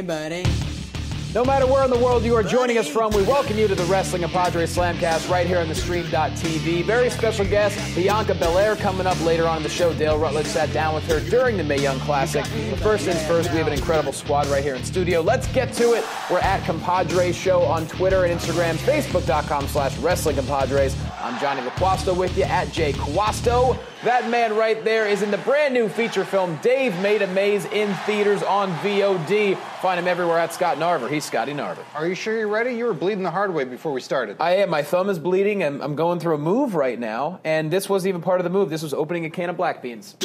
Hey, buddy. No matter where in the world you are joining us from, we welcome you to the Wrestling Compadres Slamcast right here on the Stream.tv. Very special guest, Bianca Belair, coming up later on in the show. Dale Rutledge sat down with her during the Mae Young Classic. But first things first, we have an incredible squad right here in studio. Let's get to it. We're at Compadres Show on Twitter and Instagram, Facebook.com slash Wrestling Compadres. I'm Johnny LaQuasto with you at Jay Quasto. That man right there is in the brand new feature film Dave Made a Maze in theaters on VOD. Find him everywhere at Scott Narver. He's Scotty Narver. Are you sure you're ready? You were bleeding the hard way before we started. I am. My thumb is bleeding. and I'm going through a move right now, and this wasn't even part of the move. This was opening a can of black beans.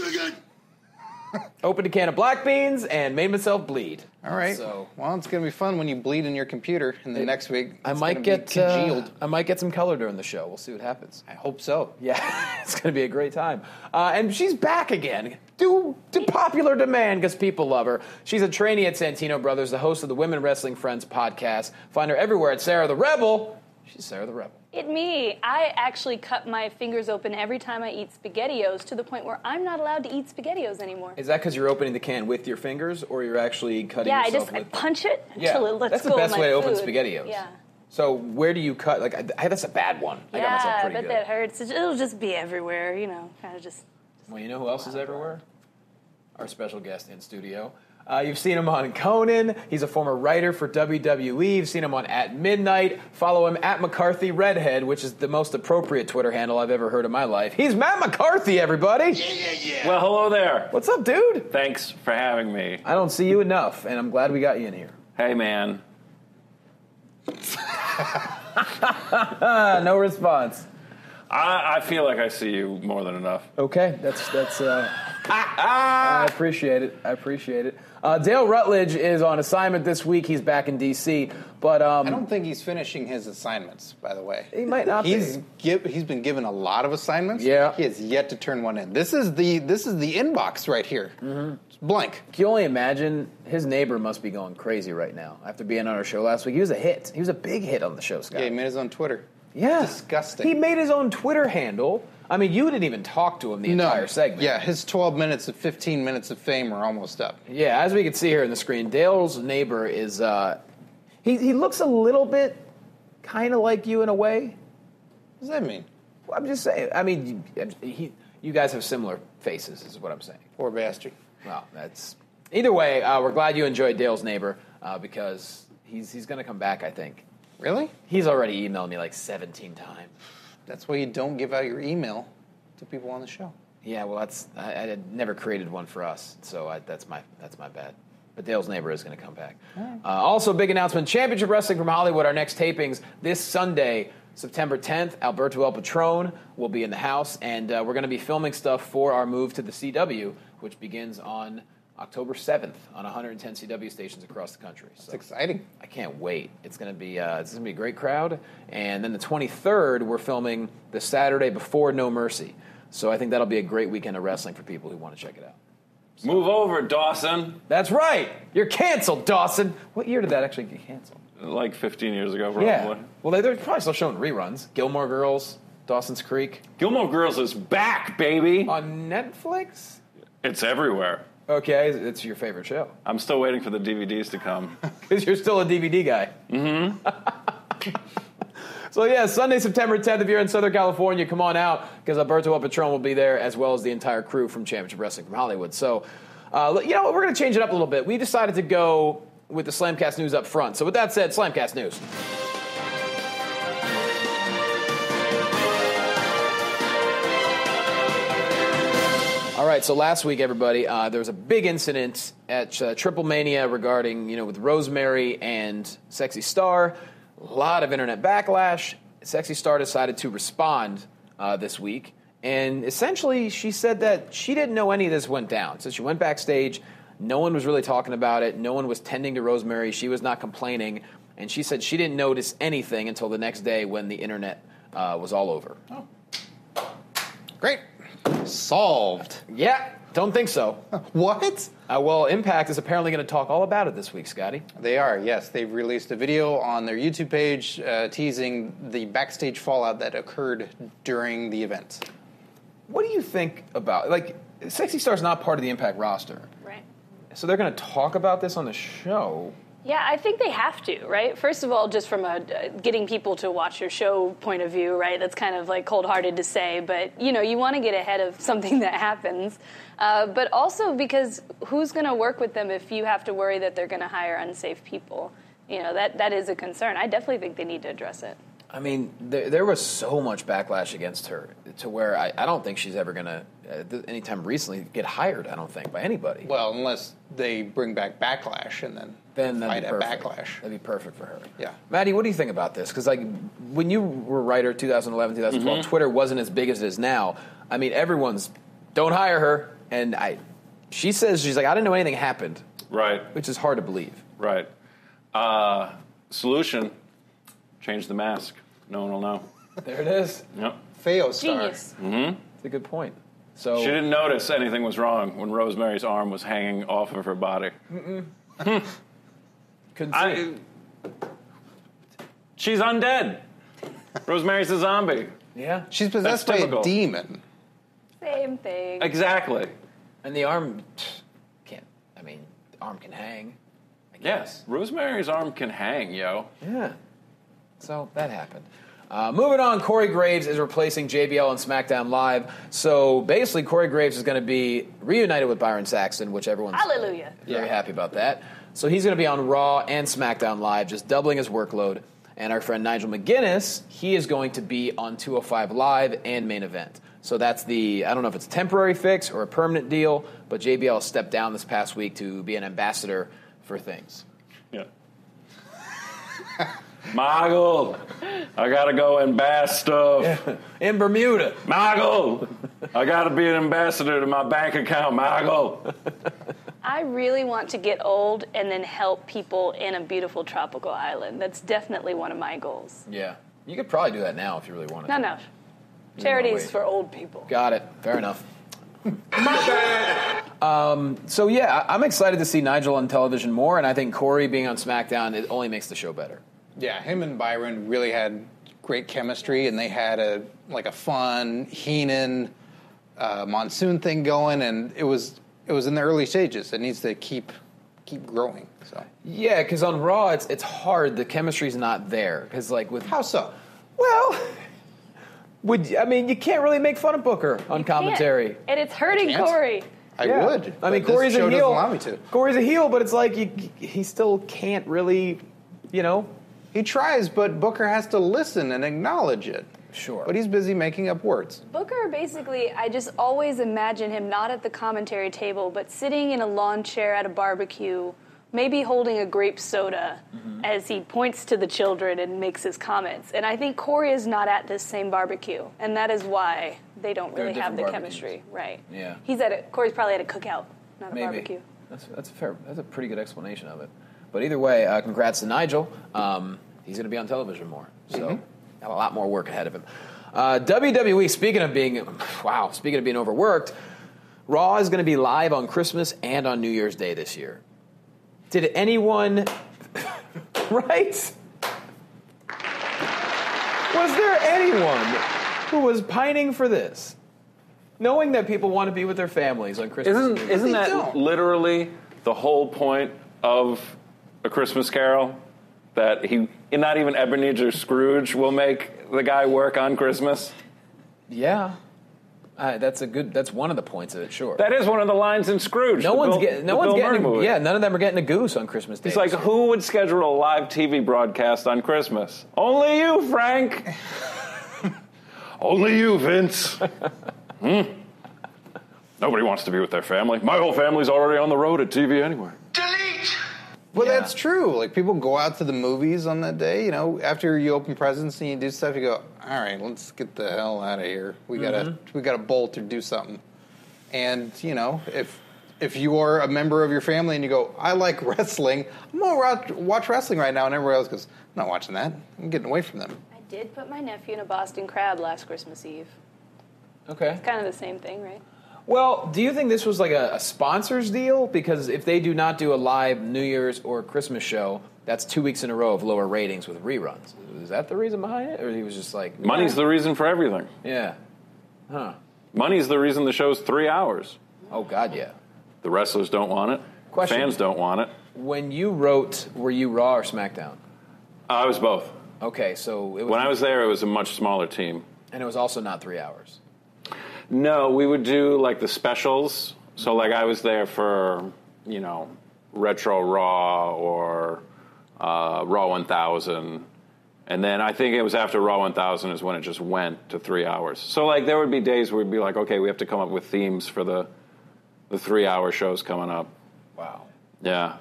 Opened a can of black beans and made myself bleed. All right. So well, it's going to be fun when you bleed in your computer, and then next week I might gonna get uh, congealed. I might get some color during the show. We'll see what happens. I hope so. Yeah, it's going to be a great time. Uh, and she's back again, due to popular demand because people love her. She's a trainee at Santino Brothers, the host of the Women Wrestling Friends podcast. Find her everywhere at Sarah the Rebel. She's Sarah the Rebel. It me. I actually cut my fingers open every time I eat SpaghettiOs to the point where I'm not allowed to eat SpaghettiOs anymore. Is that because you're opening the can with your fingers, or you're actually cutting yeah, I yourself just I with punch it Yeah, until it lets that's the best way to open food. SpaghettiOs. Yeah. So where do you cut? Like, I, that's a bad one. I got yeah, I bet good. that hurts. It- It'll just be everywhere, you know, kind of just. Well, you know who else is everywhere? Our special guest in studio. Uh, you've seen him on Conan. He's a former writer for WWE. You've seen him on At Midnight. Follow him at McCarthy Redhead, which is the most appropriate Twitter handle I've ever heard in my life. He's Matt McCarthy, everybody. Yeah, yeah, yeah. Well, hello there. What's up, dude? Thanks for having me. I don't see you enough, and I'm glad we got you in here. Hey, man. No response. I, I feel like I see you more than enough. Okay, that's that's. Uh, I appreciate it. I appreciate it. Uh, Dale Rutledge is on assignment this week. He's back in DC, but um, I don't think he's finishing his assignments. By the way, He might not He's be. give, he's been given a lot of assignments. Yeah. he has yet to turn one in. This is the this is the inbox right here. Mm-hmm. It's blank. Can you only imagine? His neighbor must be going crazy right now after being on our show last week. He was a hit. He was a big hit on the show, Scott. Yeah, he made his own Twitter. Yeah. disgusting. He made his own Twitter handle. I mean, you didn't even talk to him the entire segment. Yeah, his 12 minutes of 15 minutes of fame are almost up. Yeah, as we can see here in the screen, Dale's neighbor is. Uh, he he looks a little bit, kind of like you in a way. What does that mean? Well, I'm just saying. I mean, you- he, you guys have similar faces, is what I'm saying. Poor bastard. Well, that's either way. Uh, we're glad you enjoyed Dale's neighbor uh, because he's he's going to come back. I think Really? he's already emailed me like 17 times. That's why you don't give out your email to people on the show. Yeah, well, that's I, I had never created one for us, so I, that's my that's my bad. But Dale's neighbor is going to come back. Uh, also, big announcement: Championship Wrestling from Hollywood. Our next tapings this Sunday, September 10th. Alberto El Patron will be in the house, and uh, we're going to be filming stuff for our move to the CW, which begins on October 7th on 110 CW stations across the country. So It's exciting. I can't wait. It's gonna be uh, it's gonna be a great crowd. And then the 23rd, we're filming the Saturday before No Mercy. So I think that'll be a great weekend of wrestling for people who want to check it out. Move over, Dawson. That's right. You're canceled, Dawson. What year did that actually get canceled? Like 15 years ago, probably. Yeah. Well, they're probably still showing reruns. Gilmore Girls, Dawson's Creek Gilmore Girls is back, baby. on Netflix. It's everywhere. Okay, it's your favorite show I'm still waiting for the DVDs to come. because you're still a DVD guy. Mm-hmm. so yeah, Sunday, September 10th. If you're in Southern California, come on out because Alberto El Patron will be there as well as the entire crew from Championship Wrestling from Hollywood. So, uh, you know, what, we're going to change it up a little bit. We decided to go with the Slamcast news up front. So with that said, Slamcast news. All right, so last week, everybody, uh, there was a big incident at uh, Triple Mania regarding, you know, with Rosemary and Sexy Star. A lot of internet backlash. Sexy Star decided to respond uh, this week, and essentially, she said that she didn't know any of this went down. So she went backstage. No one was really talking about it. No one was tending to Rosemary. She was not complaining, and she said she didn't notice anything until the next day when the internet uh, was all over. Oh. Great. Solved. Yeah, don't think so. What? Uh, well, Impact is apparently going to talk all about it this week, Scotty. They are, yes. They've released a video on their YouTube page uh, teasing the backstage fallout that occurred during the event. What do you think about like Sexy Star's not part of the Impact roster, Right. so they're going to talk about this on the show. Yeah, I think they have to, right? First of all, just from a uh, getting people to watch your show point of view, right? That's kind of like cold-hearted to say, but you know, you want to get ahead of something that happens. Uh, but also because who's going to work with them if you have to worry that they're going to hire unsafe people? You know, that that is a concern. I definitely think they need to address it. I mean, there, there was so much backlash against her to where I, I don't think she's ever going to, uh, th- anytime recently, get hired, I don't think, by anybody. Well, unless they bring back Backlash and then, then that'd fight be at perfect. Backlash. That'd be perfect for her. Yeah. Maddie, what do you think about this? Because like when you were writer 2011, 2012, Mm-hmm. Twitter wasn't as big as it is now. I mean, everyone's don't hire her, and I. She says she's like I didn't know anything happened, Right, which is hard to believe. right. Uh, solution: change the mask. No one will know. There it is. Yep. Feo star. Genius. It's a good point. So She didn't notice anything was wrong when Rosemary's arm was hanging off of her body. Couldn't. I, she's undead. Rosemary's a zombie. yeah, She's possessed That's by a typical. demon. Same thing. Exactly. and the arm can't. I mean, the arm can hang. I Yes. Rosemary's arm can hang, yo. Yeah. So that happened. Uh, moving on, Corey Graves is replacing JBL on SmackDown Live. So basically, Corey Graves is going to be reunited with Byron Saxton, which everyone's Hallelujah. very Yeah. happy about that. So he's going to be on Raw and SmackDown Live, just doubling his workload. And our friend Nigel McGuinness, he is going to be on 205 Live and Main Event. So that's the, I don't know if it's a temporary fix or a permanent deal, but JBL stepped down this past week to be an ambassador for things. Yeah. Maggle, I gotta go and bass stuff. In Bermuda. Maggle, I gotta be an ambassador to my bank account, Maggle. I really want to get old and then help people in a beautiful tropical island. That's definitely one of my goals. Yeah. You could probably do that now if you really wanted No, to. no. No. Charities for old people. Got it. Fair enough. Um, so yeah, I- I'm excited to see Nigel on television more, and I think Corey being on SmackDown it only makes the show better. Yeah, him and Byron really had great chemistry, and they had a like a fun Heenan uh, monsoon thing going, and it was it was in the early stages. It needs to keep keep growing. So Yeah, because on Raw it's it's hard. The chemistry's not there. Because like with how so? well, would I mean you can't really make fun of Booker on commentary. Can't. And it's hurting. Corey. I Yeah. would. I mean, but this Corey's show a heel. Allow me to. Corey's a heel, but it's like you, he still can't really, you know. He tries, but Booker has to listen and acknowledge it. Sure. But he's busy making up words. Booker basically, I just always imagine him not at the commentary table, but sitting in a lawn chair at a barbecue, maybe holding a grape soda Mm-hmm. as he points to the children and makes his comments. And I think Corey is not at this same barbecue, and that is why they don't really have the barbecues. chemistry. Right. Yeah. He's at a Corey's probably at a cookout, not a barbecue. That's that's a fair. That's a pretty good explanation of it. But either way, uh, congrats to Nigel. Um, he's going to be on television more, so got a lot more work ahead of him. Uh, WWE. Speaking of being wow, speaking of being overworked, Raw is going to be live on Christmas and on New Year's Day this year. Did anyone right? Was there anyone who was pining for this? Knowing that people want to be with their families on Christmas. Isn't isn't that don't. literally the whole point of a Christmas Carol? That he, not even Ebenezer Scrooge will make the guy work on Christmas. Yeah, uh, that's a good. That's one of the points of it. Sure. That is one of the lines in Scrooge. no the one's getting. No the one's Bill getting. movie. Yeah, none of them are getting a goose on Christmas Day. It's like, who would schedule a live TV broadcast on Christmas? Only you, Frank. Only you, Vince. Hmm. Nobody wants to be with their family. My whole family's already on the road at TV anyway. Well, Yeah. that's true. Like people go out to the movies on that day. You know, after you open presents and you do stuff, you go, "All right, let's get the hell out of here. We gotta, mm-hmm. we gotta bolt or do something." And you know, if if you are a member of your family and you go, "I like wrestling. I'm gonna watch, watch wrestling right now," and everybody else goes, "I'm not watching that. I'm getting away from them." I did put my nephew in a Boston crab last Christmas Eve. okay. It's kind of the same thing, right? Well, do you think this was like a, a sponsors deal? Because if they do not do a live New Year's or Christmas show, that's two weeks in a row of lower ratings with reruns. Is that the reason behind it, or he was just like Money's the reason for everything. yeah, huh? Money's the reason the show's three hours. Oh God, yeah. The wrestlers don't want it. Question: Fans don't want it. When you wrote, were you Raw or SmackDown? I was both. Okay, so it was, When I was there, it was a much smaller team. and it was also not three hours. No, we would do like the specials. So like I was there for you know retro Raw or uh, Raw 1000, and then I think it was after Raw 1000 is when it just went to three hours. So like there would be days where we'd be like, okay, we have to come up with themes for the the three hour shows coming up. Wow. Yeah,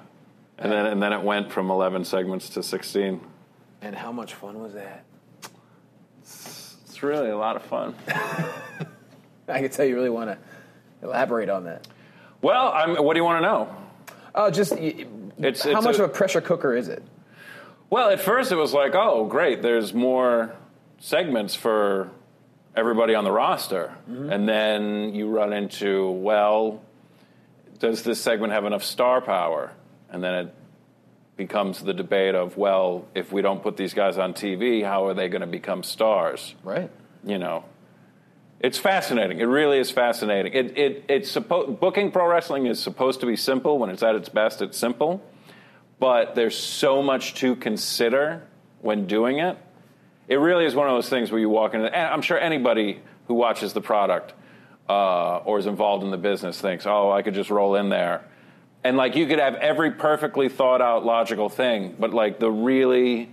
and then and then it went from 11 segments to 16. And how much fun was that? It's really a lot of fun. I can tell you really want to elaborate on that. well, I'm, what do you want to know? Oh, just It's- how it's much a- of a pressure cooker is it? Well, at first it was like, oh, great, there's more segments for everybody on the roster. Mm-hmm. And then you run into, well, does this segment have enough star power? And then it becomes the debate of, well, if we don't put these guys on TV, how are they going to become stars? Right. You know, it's fascinating. It really is fascinating. It, it, it's suppo- booking pro wrestling is supposed to be simple. When it's at its best, it's simple. But there's so much to consider when doing it. It really is one of those things where you walk in, and I'm sure anybody who watches the product uh, or is involved in the business thinks, oh, I could just roll in there. And like you could have every perfectly thought out logical thing, but like the really,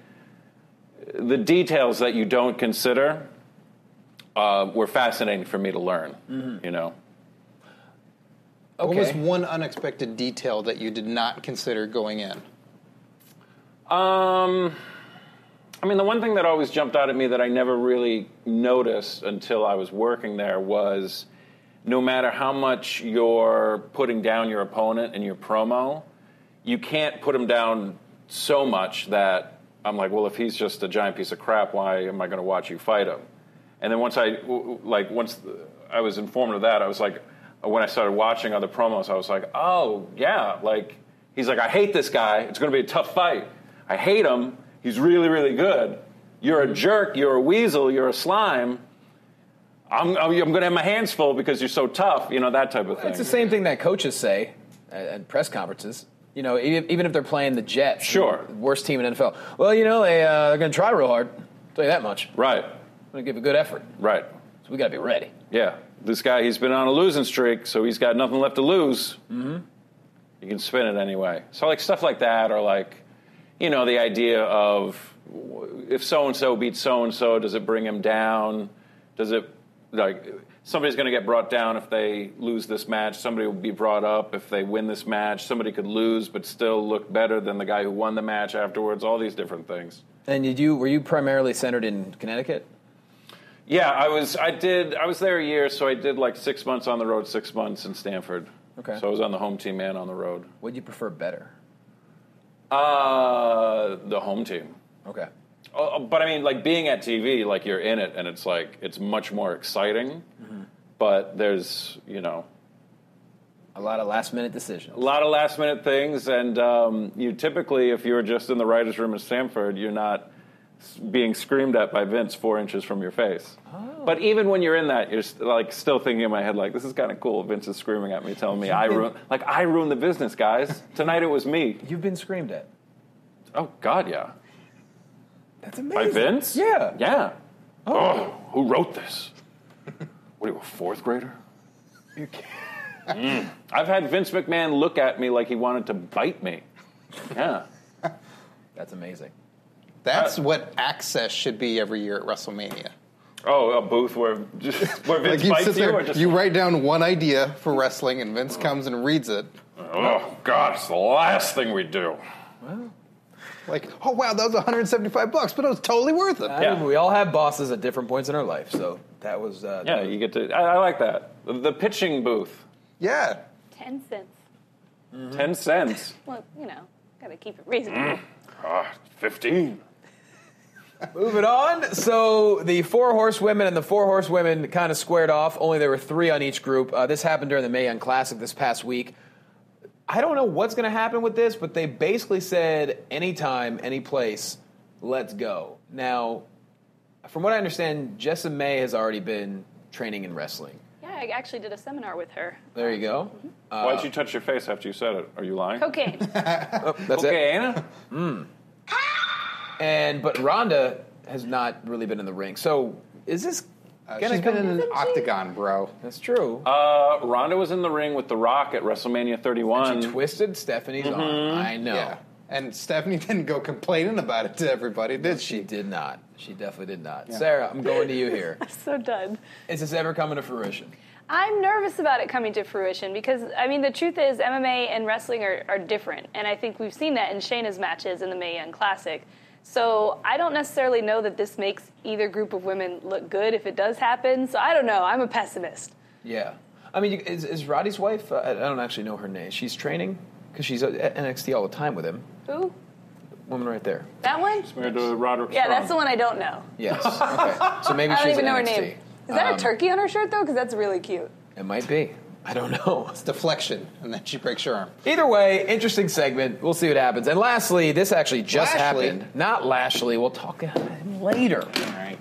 the details that you don't consider uh, were fascinating for me to learn. You know, Okay. What was one unexpected detail that you did not consider going in? um, I mean, the one thing that always jumped out at me that I never really noticed until I was working there was no matter how much you're putting down your opponent in your promo, you can't put him down so much that I'm like, well, if he's just a giant piece of crap, why am I going to watch you fight him? And then once I like once I was informed of that, I was like, when I started watching other promos, I was like, oh yeah, like he's like, I hate this guy. It's going to be a tough fight. I hate him. He's really really good. You're a jerk. You're a weasel. You're a slime. I'm, I'm going to have my hands full because you're so tough. You know that type of thing. It's the same thing that coaches say at, press conferences. You know, even, even if they're playing the Jets, Sure. the worst team in NFL. Well, you know, they, uh, they're going to try real hard. I'll tell you that much. Right. Going to give a good effort. Right. So we got to be ready. Yeah. This guy, he's been on a losing streak, so he's got nothing left to lose. Mm-hmm. You can spin it anyway. So, like, stuff like that, or like, you know, the idea of if so and so beats so and so, does it bring him down? Does it, like, somebody's going to get brought down if they lose this match. Somebody will be brought up if they win this match. Somebody could lose but still look better than the guy who won the match afterwards. All these different things. And did you were you primarily centered in Connecticut? Yeah, I was. I did. I was there a year, so I did like six months on the road, six months in Stamford. Okay. So I was on the home team and on the road. What do you prefer better? Uh, the home team. Okay. Uh, but I mean, like being at TV, like you're in it, and it's like it's much more exciting. But there's, you know, A lot of last minute decisions. a lot of last minute things, and um, you typically, if you're just in the writers' room at Stamford, you're not being screamed at by Vince four inches from your face. But even when you're in that, you're st- like still thinking in my head, like, this is kind of cool. Vince is screaming at me, telling me I ruin, like I ruined the business, guys. Tonight it was me. You've been screamed at. Oh God, yeah. That's amazing. By Vince? Yeah. Yeah. Oh, who wrote this? What are you, a fourth grader? You can't- mm. I've had Vince McMahon look at me like he wanted to bite me. Yeah. That's amazing. That's Uh, what access should be every year at WrestleMania. Oh, a booth where just where Vince Like you bites sit you, there, or just you write down one idea for wrestling, and Vince comes and reads it. oh God, it's the last thing we do. Well, Like, oh wow, that was 175 bucks, but it was totally worth it. I Yeah. mean, we all have bosses at different points in our life, so that was. Uh, Yeah, you get to. I, I like that. The, the pitching booth, Yeah. Ten cents. ten cents. Well, you know, gotta keep it reasonable. Ah, fifteen. Moving on. So the four horsewomen and the four horsewomen kind of squared off. Only there were three on each group. Uh, this happened during the Mae Young Classic this past week. I don't know what's going to happen with this, but they basically said anytime, any place, let's go. Now, from what I understand, Jessamyn has already been training in wrestling. Yeah, I actually did a seminar with her. There you go. Mm-hmm. Uh, Why'd you touch your face after you said it? Are you lying? Cocaine. Oh, that's it. Okay, mm. Anna. Ah! And but Ronda has not really been in the ring. So is this Uh, gonna she's been in an octagon, bro. That's true. Uh, Ronda was in the ring with The Rock at WrestleMania 31. she twisted Stephanie's arm. I know. Yeah. And Stephanie didn't go complaining about it to everybody, did She she? did not. She definitely did not. Sarah, I'm going to you here. so done. Is this ever coming to fruition? I'm nervous about it coming to fruition because, I mean, the truth is MMA and wrestling are, are different. And I think we've seen that in Shayna's matches in the Mae Young Classic. So I don't necessarily know that this makes either group of women look good if it does happen. So I don't know. I'm a pessimist. Yeah. I mean, is, is Roddy's wife? Uh, I don't actually know her name. She's training because she's at NXT all the time with him. Who? Woman right there. That one? Married to Roderick Yeah, Strong. that's the one I don't know. Yes. Okay. So maybe I don't she's even at know her name. Is that Um, a turkey on her shirt, though? Because that's really cute. It might be. I don't know. It's deflection, and then she breaks her arm. Either way, interesting segment. We'll see what happens. And lastly, this actually just Lashley. happened. Not Lashley. We'll talk about him later. All right.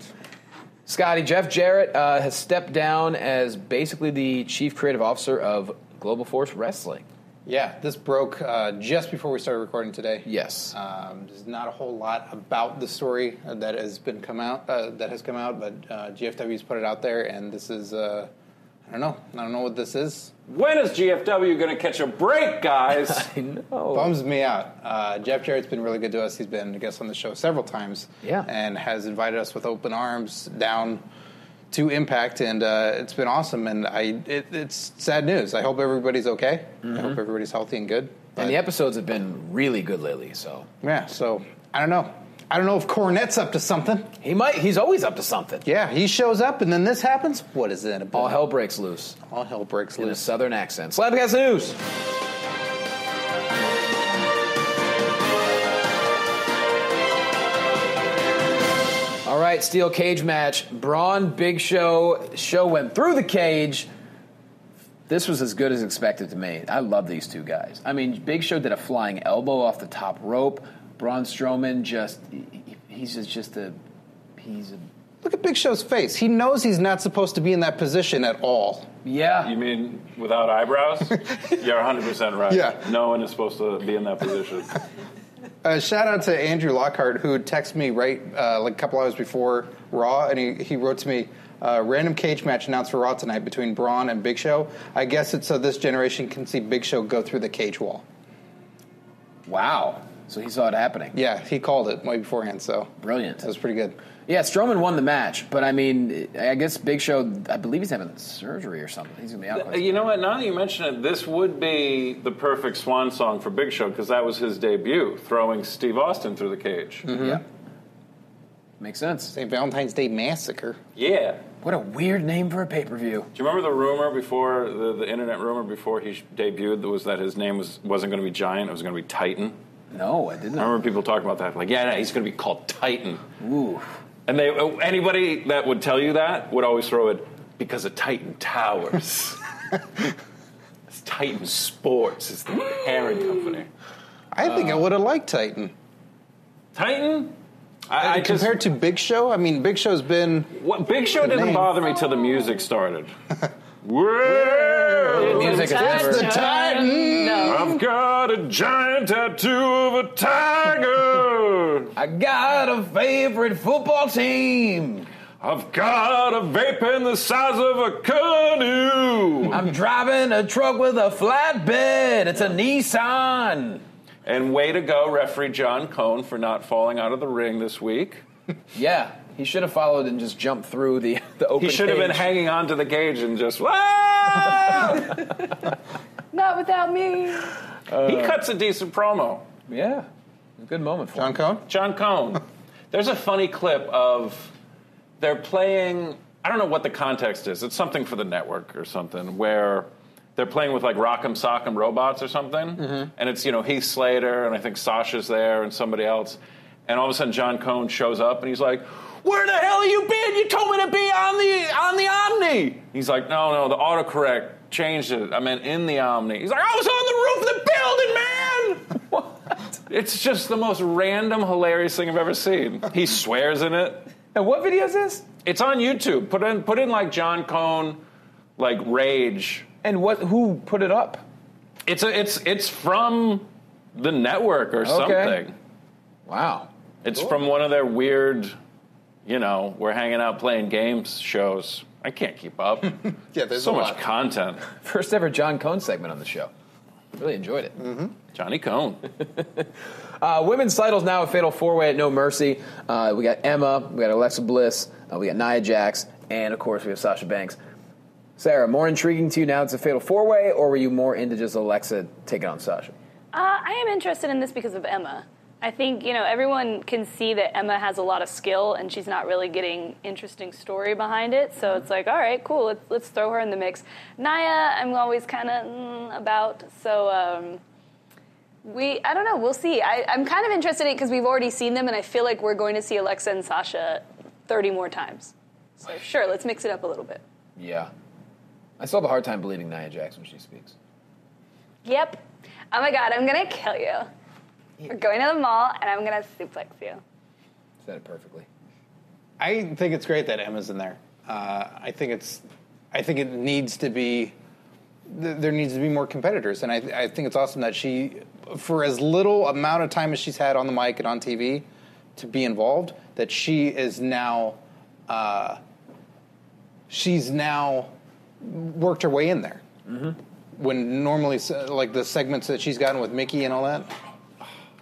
Scotty, Jeff Jarrett uh, has stepped down as basically the chief creative officer of Global Force Wrestling. Yeah, this broke uh, just before we started recording today. Yes. Um, there's not a whole lot about the story that has been come out uh, that has come out, but uh, GFW's put it out there, and this is uh, I don't know, I don't know what this is. When is GFW going to catch a break, guys? I know. Bums me out. Uh, Jeff Jarrett's been really good to us. He's been a guest on the show several times, Yeah. and has invited us with open arms down to Impact, and uh, it's been awesome. And I, it, it's sad news. I hope everybody's okay. I hope everybody's healthy and good. and the episodes have been really good lately, so Yeah, so I don't know. I don't know if Cornette's up to something. he might he's always up to something. Yeah, he shows up and then this happens. What is it about? All hell breaks loose All hell breaks in a loose. southern accent. Slapcast News. All right, steel cage match. Braun, Big Show. Show went through the cage. This was as good as expected to me. I love these two guys. I mean, Big Show did a flying elbow off the top rope. Braun Strowman just, he- he's just, just a, he's a, Look at Big Show's face. He knows he's not supposed to be in that position at all. yeah. you mean without eyebrows? You're 100% right. Yeah. No one is supposed to be in that position. Uh, shout out to Andrew Lockhart who texted me right uh, like a couple hours before Raw, and he, he wrote to me. Uh, random cage match announced for Raw tonight between Braun and Big Show. I guess it's so this generation can see Big Show go through the cage wall. Wow. So he saw it happening. Yeah, he called it way beforehand, so Brilliant. that was pretty good. Yeah, Strowman won the match, but I mean, I guess Big Show, I believe he's having surgery or something. He's going to be out. You know what? Now that you mention it, this would be the perfect swan song for Big Show because that was his debut, throwing Steve Austin through the cage. Mm-hmm. Yeah. Makes sense. St. Valentine's Day Massacre. Yeah. What a weird name for a pay per view. Do you remember the rumor before the, the internet rumor before he sh- debuted was that his name was wasn't going to be Giant, it was going to be Titan. No, I didn't. I remember people talking about that, like, yeah, no, he's going to be called Titan. Ooh. And they uh, anybody that would tell you that would always throw it because of Titan Towers. it's Titan Sports. It's the parent company. I think I would have liked Titan. Titan. I, I just, Compared to Big Show, I mean, Big Show's been what, Big Show didn't name. bother me till the music started. Well, Music is never. the Titan. No. I've got a giant tattoo of a tiger. I got a favorite football team. I've got a vape in the size of a canoe. I'm driving a truck with a flatbed. It's a Nissan. And way to go, referee John Cone, for not falling out of the ring this week. Yeah, he should have followed and just jumped through the the open. He should have been cage. hanging on to the cage and just, "Whoa!" Not without me. he cuts a decent promo. Yeah, a good moment for John him. Cone. John Cone. There's a funny clip of they're playing. I don't know what the context is. It's something for the network or something where they're playing with like Rock'em Sock'em robots or something, mm-hmm. and it's you know Heath Slater and I think Sasha's there and somebody else, and all of a sudden John Cone shows up and he's like. Where the hell have you been? You told me to be on the on the Omni. He's like, no, no, the autocorrect changed it. I meant in the Omni. He's like, I was on the roof of the building, man. What? It's just the most random, hilarious thing I've ever seen. He swears in it. And what video is this? It's on YouTube. Put in put in like John Cone, like rage. And what? Who put it up? It's a it's it's from the network or something. Wow. It's from one of their weird, you know, we're hanging out playing games shows. I can't keep up. Yeah, there's so a much lot. content. First ever John Cone segment on the show. Really enjoyed it. Johnny Cone. Uh, women's titles now a fatal four way at No Mercy. Uh, we got Emma, we got Alexa Bliss, uh, we got Nia Jax, and of course we have Sasha Banks. Sarah, more intriguing to you now it's a fatal four way, or were you more into just Alexa taking on Sasha? Uh, I am interested in this because of Emma. I think you know everyone can see that Emma has a lot of skill, and she's not really getting interesting story behind it. So it's like, all right, cool, let's let's throw her in the mix. Nia, I'm always kind of mm, about. So um, we, I don't know, we'll see. I, I'm kind of interested in it because we've already seen them, and I feel like we're going to see Alexa and Sasha 30 more times. So sure, let's mix it up a little bit. Yeah. I still have a hard time believing Nia Jax when she speaks. Yep. Oh my God, I'm gonna kill you. We're going to the mall, and I'm gonna suplex you. Said it perfectly. I think it's great that Emma's in there. Uh, I think it's, I think it needs to be, th- there needs to be more competitors, and I, I think it's awesome that she, for as little amount of time as she's had on the mic and on TV, to be involved, that she is now, uh, she's now worked her way in there. When normally, s- like the segments that she's gotten with Mickey and all that,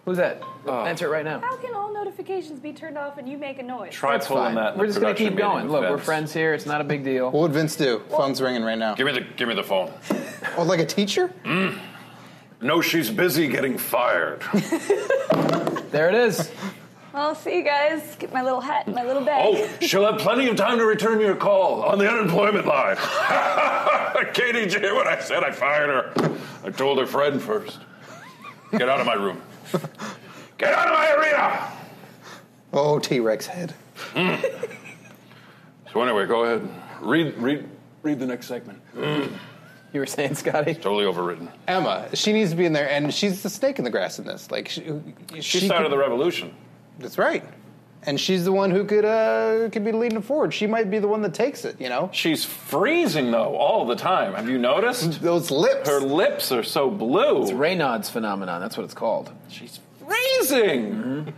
Who's that? Oh. Answer it right now. How can all notifications be turned off and you make a noise? Try That's pulling fine. that. in We're the just gonna production keep going. meeting Look, with we're Vince. friends here. It's not a big deal. what would Vince do? Phone's ringing right now. Give me the give me the phone. Oh, like a teacher? Mm. No, she's busy getting fired. There it is. Well, see you guys. Get my little hat and my little bag. Oh, she'll have plenty of time to return your call on the unemployment line. Katie J, when I said I fired her, I told her friend first. Get out of my room. Get out of my arena. Oh, T Rex head. Hmm. So anyway, go ahead. Read read read the next segment. Hmm. You were saying, Scotty? Totally overwritten. Emma, she needs to be in there, and she's the snake in the grass in this. Like she, She started could- the revolution. That's right, and she's the one who could uh, could be leading it forward. She might be the one that takes it. You know, She's freezing though all the time. Have you noticed? those lips. Her lips are so blue. It's Raynaud's phenomenon. That's what it's called. She's freezing.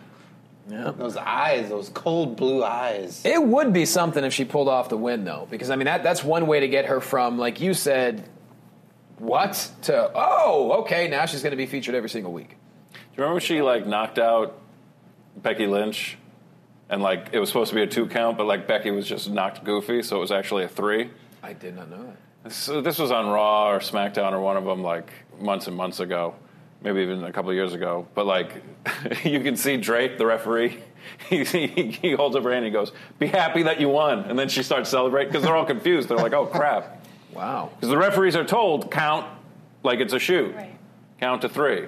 Yeah. those eyes, those cold blue eyes. It would be something if she pulled off the win, though, because I mean that that's one way to get her from, like you said, what to oh, okay, now she's going to be featured every single week. Do you remember when she like knocked out Becky Lynch, and like it was supposed to be a two count, but like Becky was just knocked goofy, so it was actually a three. I did not know that. So this was on Raw or SmackDown or one of them like months and months ago, maybe even a couple of years ago. But like you can see Drake, the referee, he, he, he holds up her hand and he goes, "Be happy that you won," and then she starts celebrating because they're all confused. They're like, "Oh crap," Wow. because the referees are told count like it's a shoot, Right. count to three.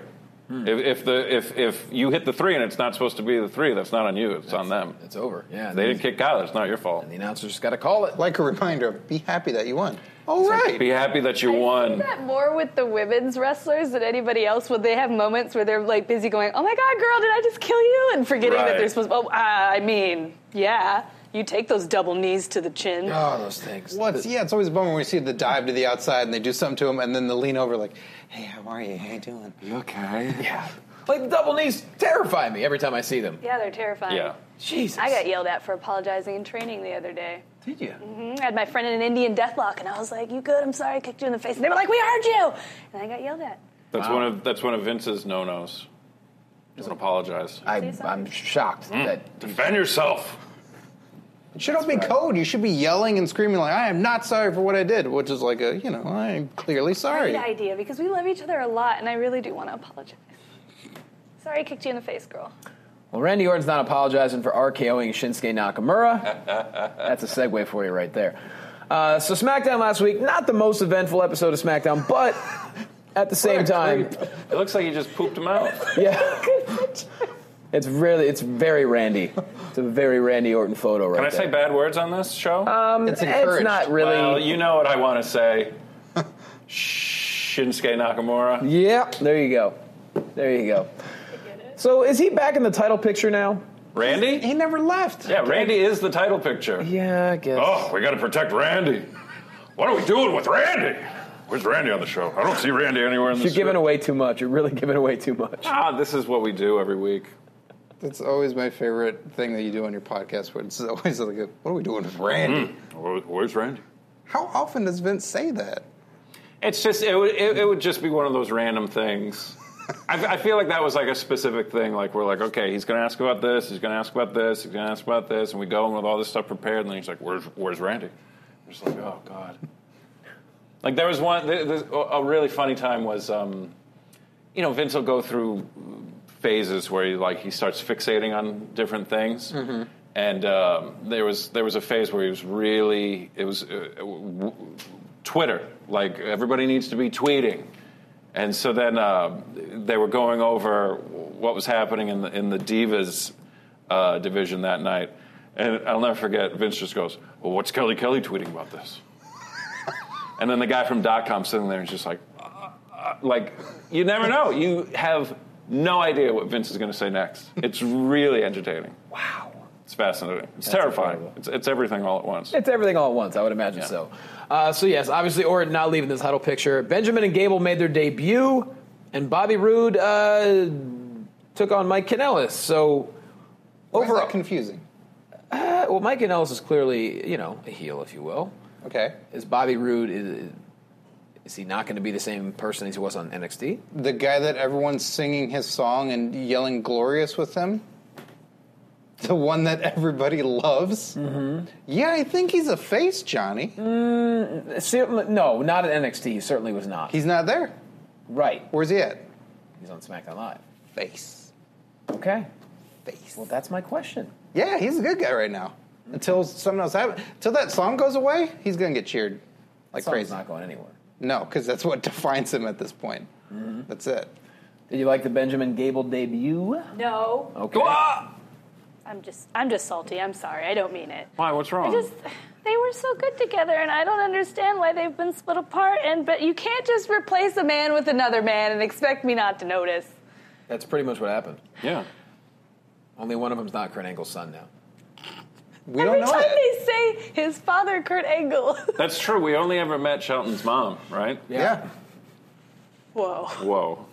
If, if the if if you hit the three and it's not supposed to be the three, that's not on you. It's on them. It's over. Yeah. They didn't kick out. It's not your fault. The announcer just got to call it. Like a reminder be happy that you won. All right. Be happy that you I see won. that more with the women's wrestlers than anybody else. When they have moments where they're like busy going, "Oh my god, girl, did I just kill you?" and forgetting that they're supposed. Oh, uh, I mean, yeah, you take those double knees to the chin. Oh, those things. Well, it's, yeah, it's always a bummer when we see the dive to the outside and they do something to him, and then they lean over like, "Hey, how are you? How you doing?" You okay. Yeah. Like the double knees terrify me every time I see them. Yeah, they're terrifying. Yeah. Jesus. I got yelled at for apologizing in training the other day. Did you? Mhm. I had my friend in an Indian deathlock, and I was like, "You good? I'm sorry, I kicked you in the face." And they were like, "We heard you," and I got yelled at. That's Wow. one of that's one of Vince's no nos. Doesn't apologize. I, I'm shocked that. Defend yourself. It should all be code. You should be yelling and screaming like, "I am not sorry for what I did," which is like a, you know, I'm clearly sorry. Great idea because we love each other a lot, and I really do want to apologize. Sorry, I kicked you in the face, girl. Well, Randy Orton's not apologizing for RKOing Shinsuke Nakamura. That's a segue for you right there. Uh, so SmackDown last week, not the most eventful episode of SmackDown, but at the same time, It looks like you just pooped him out. yeah, it's really, it's very Randy. It's a very Randy Orton photo right Can I there. say bad words on this show? It's It's encouraged. not really. Well, you know what I want to say. Shinsuke Nakamura. yeah, there you go. There you go. So is he back in the title picture now? Randy? He never left. Yeah, Randy is the title picture. Yeah, I guess. Oh, we got to protect Randy. What are we doing with Randy? Where's Randy on the show? I don't see Randy anywhere in the show. You're giving away too much. You're really giving away too much. Ah, this is what we do every week. That's always my favorite thing that you do on your podcast. Where it's always like, "What are we doing with Randy?" Where- Where's Randy? How often does Vince say that? It's just it would it, it would just be one of those random things. I, I feel like that was like a specific thing. Like we're like, okay, he's going to ask about this. He's going to ask about this. He's going to ask about this, and we go in with all this stuff prepared. And then he's like, "Where's Where's Randy?" We're just like, oh god. Like there was one. There, there's a a really funny time was, um, you know, Vince will go through phases where he like he starts fixating on different things. And um, there was there was a phase where he was really it was uh, w- Twitter like everybody needs to be tweeting, and so then uh, they were going over what was happening in the in the divas uh, division that night, and I'll never forget. Vince just goes, "Well, what's Kelly Kelly tweeting about this?" and then the guy from .com sitting there is just like, uh, uh, like you never know. You have no idea what Vince is going to say next. It's really entertaining. Wow. It's fascinating. It's terrifying. It's, it's everything all at once. It's everything all at once, I would imagine Yeah. so. Uh, so, yes, obviously, Orton not leaving this huddle picture. Benjamin and Gable made their debut, and Bobby Roode uh, took on Mike Kanellis. So, Why is overall, that confusing? uh, well, Mike Kanellis is clearly, you know, a heel, if you will. Okay, Is Bobby Roode, is, is he not going to be the same person as he was on NXT? the guy that everyone's singing his song and yelling "glorious" with him. The one that everybody loves. Mm-hmm. Yeah, I think he's a face, Johnny. See, No, not at NXT. He certainly was not. He's not there. right. Where's he at? He's on SmackDown Live. Face. Okay. Face. Well, that's my question. Yeah, he's a good guy right now. Until something else happens. Until that song goes away, he's gonna get cheered like Song's crazy. not going anywhere. No, because that's what defines him at this point. That's it. Did you like the Benjamin Gable debut? No, Okay. Ah! I'm just I'm just salty. I'm sorry. I don't mean it. Why? What's I wrong? just they were so good together, and I don't understand why they've been split apart. And but you can't just replace a man with another man and expect me not to notice. That's pretty much what happened. yeah. Only one of them's not Kurt Angle's son now. We Every don't know time yet. they say his father, Kurt Angle. That's true. We only ever met Shelton's mom, right? Yeah. Whoa. Whoa.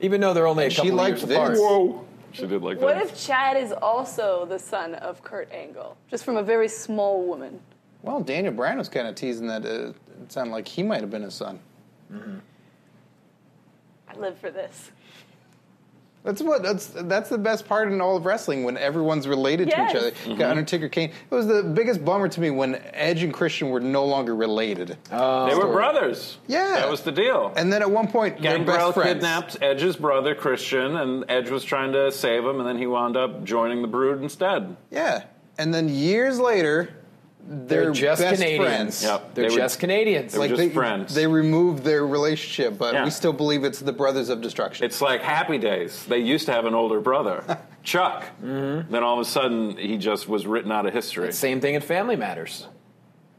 Even though they're only a And she couple of liked years apart. Whoa. She did like What that. What if Chad is also the son of Kurt Angle, just from a very small woman? Well, Daniel Bryan was kind of teasing that uh, it sounded like he might have been his son. I live for this. That's what that's that's the best part in all of wrestling when everyone's related Yes. to each other. You got mm-hmm. Undertaker, Kane. It was the biggest bummer to me when Edge and Christian were no longer related. Oh. they were brothers. Yeah. That was the deal. and then at one point, they're Gangrel kidnapped Edge's brother, Christian, and Edge was trying to save him, and then he wound up joining the Brood instead. Yeah, and then years later, they're, They're just best Canadians. friends. Yep. They're They were- just Canadians. they were Like just they, friends. They removed their relationship, but Yeah. we still believe it's the Brothers of Destruction. It's like Happy Days. They used to have an older brother, Chuck. Mm-hmm. Then all of a sudden, he just was written out of history. Same thing in Family Matters.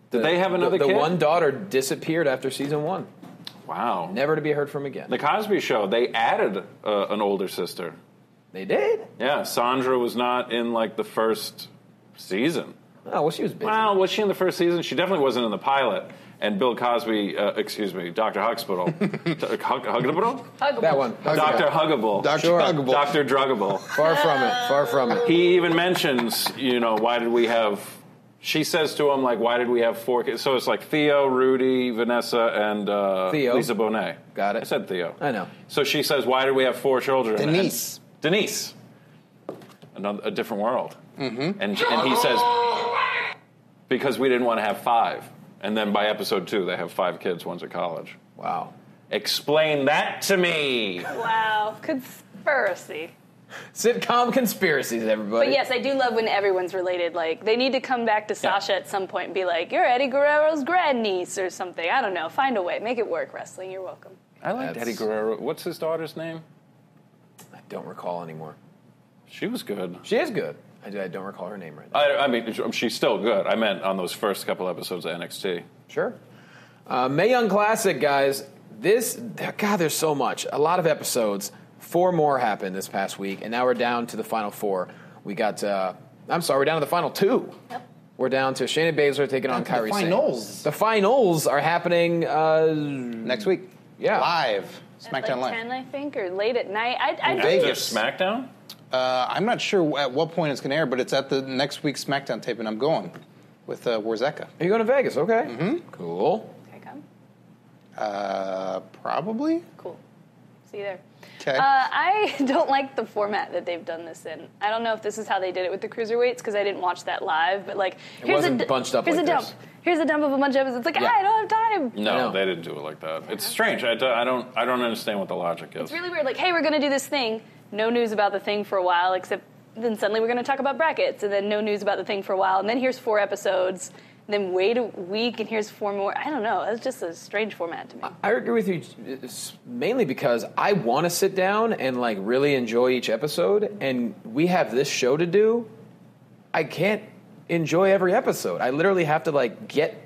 Did they have another the, the one daughter disappeared after season one, Wow. never to be heard from again. The Cosby Show, they added uh, an older sister. They did. Yeah, Sandra was not in like the first season. Oh well, she was busy. Well, was she in the first season? She definitely wasn't in the pilot. And Bill Cosby, uh, excuse me, Dr. Huxtable, Hug, Huggable? Huggable. that one. Dr. Huggable. Dr. Sure. Huggable. Dr. Druggable. Far from it. Far from it. He even mentions, you know, why did we have. She says to him, like, why did we have four kids? So it's like Theo, Rudy, Vanessa, and uh, Theo. Lisa Bonet. Got it. I said Theo. I know. So she says, why did we have four children? And- Denise. Denise. Another, a different world. Mm-hmm. And, and he says, because we didn't want to have five. And then by episode two, they have five kids, one's at college. Wow. Explain that to me. Wow. Conspiracy. Sitcom conspiracies, everybody. But yes, I do love when everyone's related. Like they need to come back to Sasha at some point and be like, "You're Eddie Guerrero's grandniece" or something. I don't know. Find a way. Make it work. Wrestling. You're welcome. I like That's- Eddie Guerrero. What's his daughter's name? I don't recall anymore. She was good. She is good. I, I don't recall her name right now. I, I mean, she's still good. I meant on those first couple episodes of NXT. Sure. Uh, Mae Young Classic, guys. This, God, there's so much. A lot of episodes. Four more happened this past week, and now we're down to the final four. We got, uh, I'm sorry, we're down to the final two. Yep. We're down to Shayna Baszler taking on Down to the Kairi Sane. finals. The finals are happening. Uh, Next week. Yeah. Live. At SmackDown like Live. 10, I think, or late at night. I, I In don't- Vegas. SmackDown? Uh, I'm not sure at what point it's going to air, but it's at the next week's SmackDown tape, and I'm going with uh, Warzeka. are you going to Vegas? Okay. Mm-hmm. Cool. Can I come? Uh, probably. Cool. See you there. 'Kay. Uh, I don't like the format that they've done this in. I don't know if this is how they did it with the cruiserweights because I didn't watch that live. But like, here's wasn't a d- bunched up Here's like a dump. this. Here's a dump of a bunch of episodes. It's like Yeah. ah, I don't have time. No, know. they didn't do it like that. It's strange. I, I don't. I don't understand what the logic is. It's really weird. Like, hey, we're going to do this thing. No news about the thing for a while, except then suddenly we're going to talk about brackets, and then no news about the thing for a while, and then here's four episodes. And then wait a week, and here's four more. I don't know. It's just a strange format to me. I agree with you mainly because I want to sit down and like really enjoy each episode, and we have this show to do. I can't enjoy every episode. I literally have to like get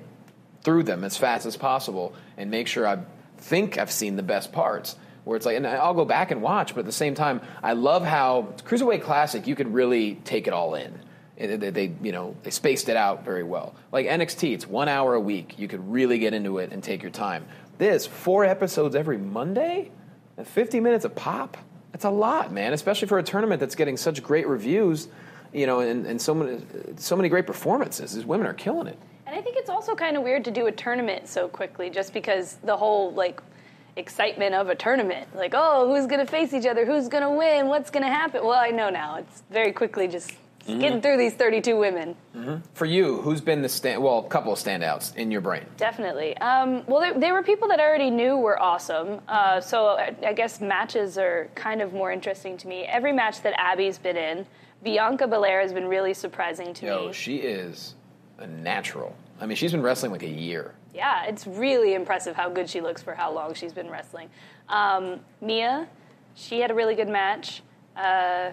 through them as fast as possible and make sure I think I've seen the best parts. Where it's like, and I'll go back and watch, but at the same time, I love how Cruiserweight Classic you could really take it all in. They, they, you know, they spaced it out very well. Like NXT, it's one hour a week. You could really get into it and take your time. This four episodes every Monday, and 50 minutes a pop. That's a lot, man. Especially for a tournament that's getting such great reviews, you know, and, and so many, so many great performances. These women are killing it. And I think it's also kind of weird to do a tournament so quickly, just because the whole like excitement of a tournament, like oh, who's going to face each other, who's going to win, what's going to happen. Well, I know now. It's very quickly just getting through these 32 women. For you, who's been the stand? Well, a couple of standouts in your brain. Definitely. Um, well, there, they were people that I already knew were awesome. Uh, so I, I guess matches are kind of more interesting to me. Every match that Abby's been in, Bianca Belair has been really surprising to Yo, me. No, she is a natural. I mean, she's been wrestling like a year. Yeah, it's really impressive how good she looks for how long she's been wrestling. Um, Mia, she had a really good match. Uh,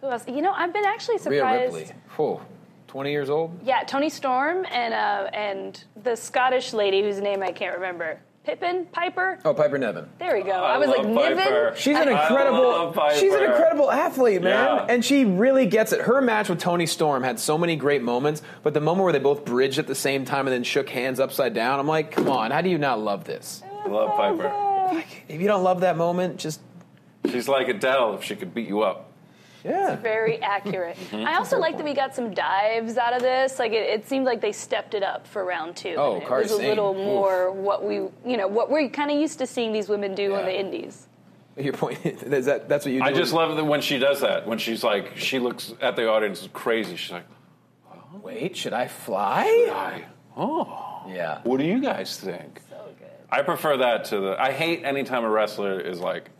who else? You know, I've been actually surprised. Rhea. Ripley, Whew, 20 years old. Yeah, Toni Storm and uh, and the Scottish lady whose name I can't remember. Pippin Piper. Oh, Piper Niven. There we go. I I, was like love Niven. Piper. She's an I incredible. love Piper. She's an incredible athlete, man, Yeah. and she really gets it. Her match with Toni Storm had so many great moments, but the moment where they both bridged at the same time and then shook hands upside down, I'm like, come on, how do you not love this? I love Piper. If you don't love that moment, just She's like Adele if she could beat you up. Yeah. Very accurate. Mm-hmm. I also like that we got some dives out of this. Like it, it seemed like they stepped it up for round two. Oh, and it was a Sane. little Oof. more what we, you know, what we're kind of used to seeing these women do on Yeah. the indies. Your point is that that's what you. Do I just love that when she does that. When she's like, she looks at the audience crazy. She's like, Wait, should I fly? I, oh, Yeah. what do you guys think? So good. I prefer that to the. I hate anytime a wrestler is like,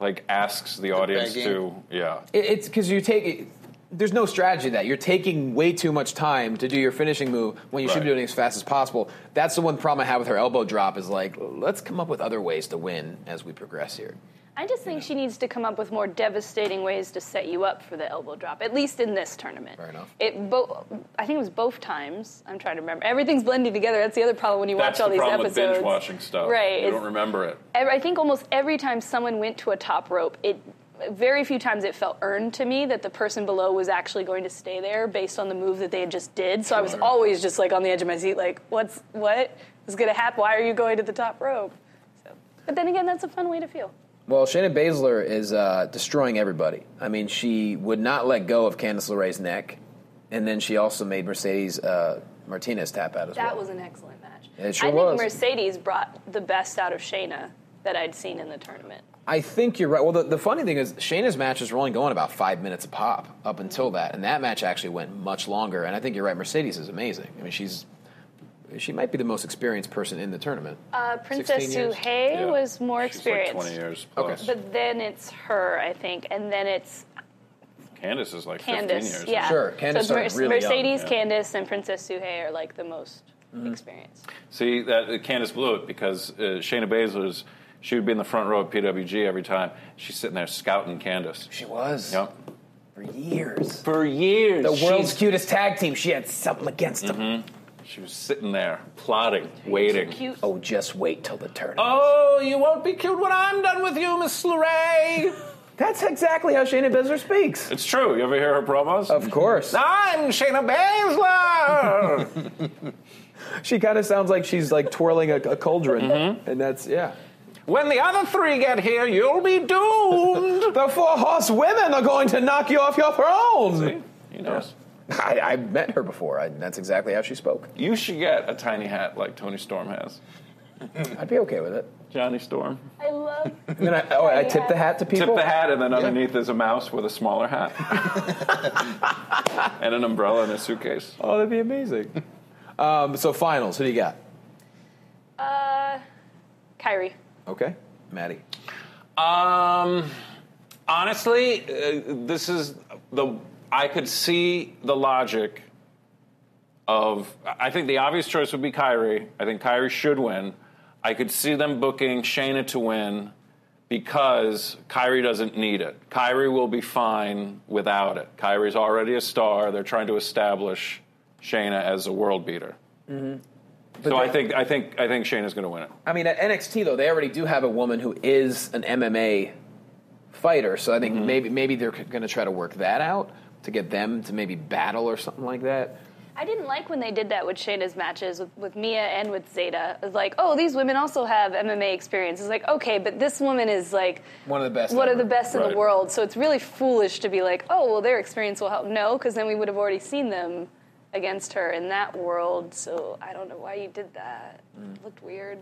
like asks the audience begging. to. Yeah. It, it's because you take. There's no strategy to that. You're taking way too much time to do your finishing move when you should be doing it as fast as possible. That's the one problem I have with her elbow drop. Is like, let's come up with other ways to win as we progress here. I just think she needs to come up with more devastating ways to set you up for the elbow drop. At least in this tournament. Fair enough. It bo- I think it was both times. I'm trying to remember. Everything's blending together. That's the other problem when you That's watch all the these problem episodes. with binge watching stuff. Right. You don't remember it. I think almost every time someone went to a top rope, it very few times it felt earned to me that the person below was actually going to stay there based on the move that they had just did. So I was always just like on the edge of my seat, like, what's what is going to happen? Why are you going to the top rope? So, but then again, that's a fun way to feel. Well, Shayna Baszler is uh, destroying everybody. I mean, she would not let go of Candice LeRae's neck, and then she also made Mercedes uh, Martinez tap out as well. That was an excellent match. It sure I think was. Mercedes brought the best out of Shayna that I'd seen in the tournament. I think you're right. Well, the, the funny thing is, Shayna's matches were only going about five minutes a pop up until that, and that match actually went much longer. And I think you're right. Mercedes is amazing. I mean, she's she might be the most experienced person in the tournament. Uh, Princess 16 years. Suhei Yeah. was more She's experienced. like 20 years Okay. But then it's her, I think, and then it's Candice is like 15 years. Yeah, Sure, Candice so Mer- really young, Mercedes, yeah. Candice, and Princess Suhei are like the most Mm-hmm. experienced. See that uh, Candice blew it because uh, Shayna Baszler's she would be in the front row at PWG every time. She's sitting there scouting Candice. She was Yep. for years. For years, The world's she's- cutest tag team. She had something against them. She was sitting there plotting, waiting. Cute. Oh, just wait till the tournament. Oh, you won't be cute when I'm done with you, Miss LeRae. That's exactly how Shayna Baszler speaks. It's true. You ever hear her promos? Of course. I'm Shayna Baszler. She kind of sounds like she's like twirling a, a cauldron, mm-hmm. and that's yeah. when the other three get here, you'll be doomed. The four horsewomen are going to knock you off your throne. See? He knows. I, I met her before. I, that's exactly how she spoke. You should get a tiny hat like Toni Storm has. I'd be okay with it. Johnny Storm. I love. And then I, oh, I tip the hat to people. Tip the hat, and then underneath is a mouse with a smaller hat, and an umbrella and a suitcase. Oh, that'd be amazing. um, so finals. Who do you got? Uh, Kairi. Okay, Maddie. Um, honestly, uh, this is the. I could see the logic of. I think the obvious choice would be Kairi. I think Kairi should win. I could see them booking Shayna to win because Kairi doesn't need it. Kairi will be fine without it. Kairi's already a star. They're trying to establish Shayna as a world beater. Mm-hmm. so I think I think I think Shayna's going to win it. I mean, at NXT though, they already do have a woman who is an MMA fighter. So I think mm-hmm. maybe maybe they're going to try to work that out to get them to maybe battle or something like that. I didn't like when they did that with Shayna's matches with, with Mia and with Zeda. It's like, oh, these women also have MMA experience. It's like, okay, but this woman is like One of the best one of the best in the world. So it's really foolish to be like, oh, well, their experience will help. No, because then we would have already seen them against her in that world. So I don't know why you did that. It looked weird.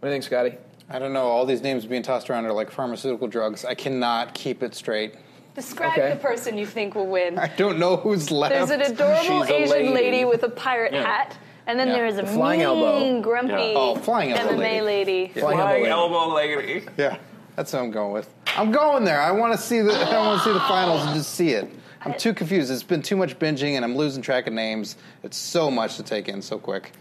What do you think, Scotty? I don't know. All these names being tossed around are like pharmaceutical drugs. I cannot keep it straight. Describe Okay. the person you think will win. I don't know who's left. There's an adorable She's Asian lady. lady. with a pirate Yeah. hat, and then Yeah. there's a The flying mean, elbow. grumpy Yeah. Oh, flying elbow MMA lady. Flying elbow lady. lady. Yeah, that's what I'm going with. I'm going there. I want to see the. I want to see the finals and just see it. I'm too confused. It's been too much binging, and I'm losing track of names. It's so much to take in so quick.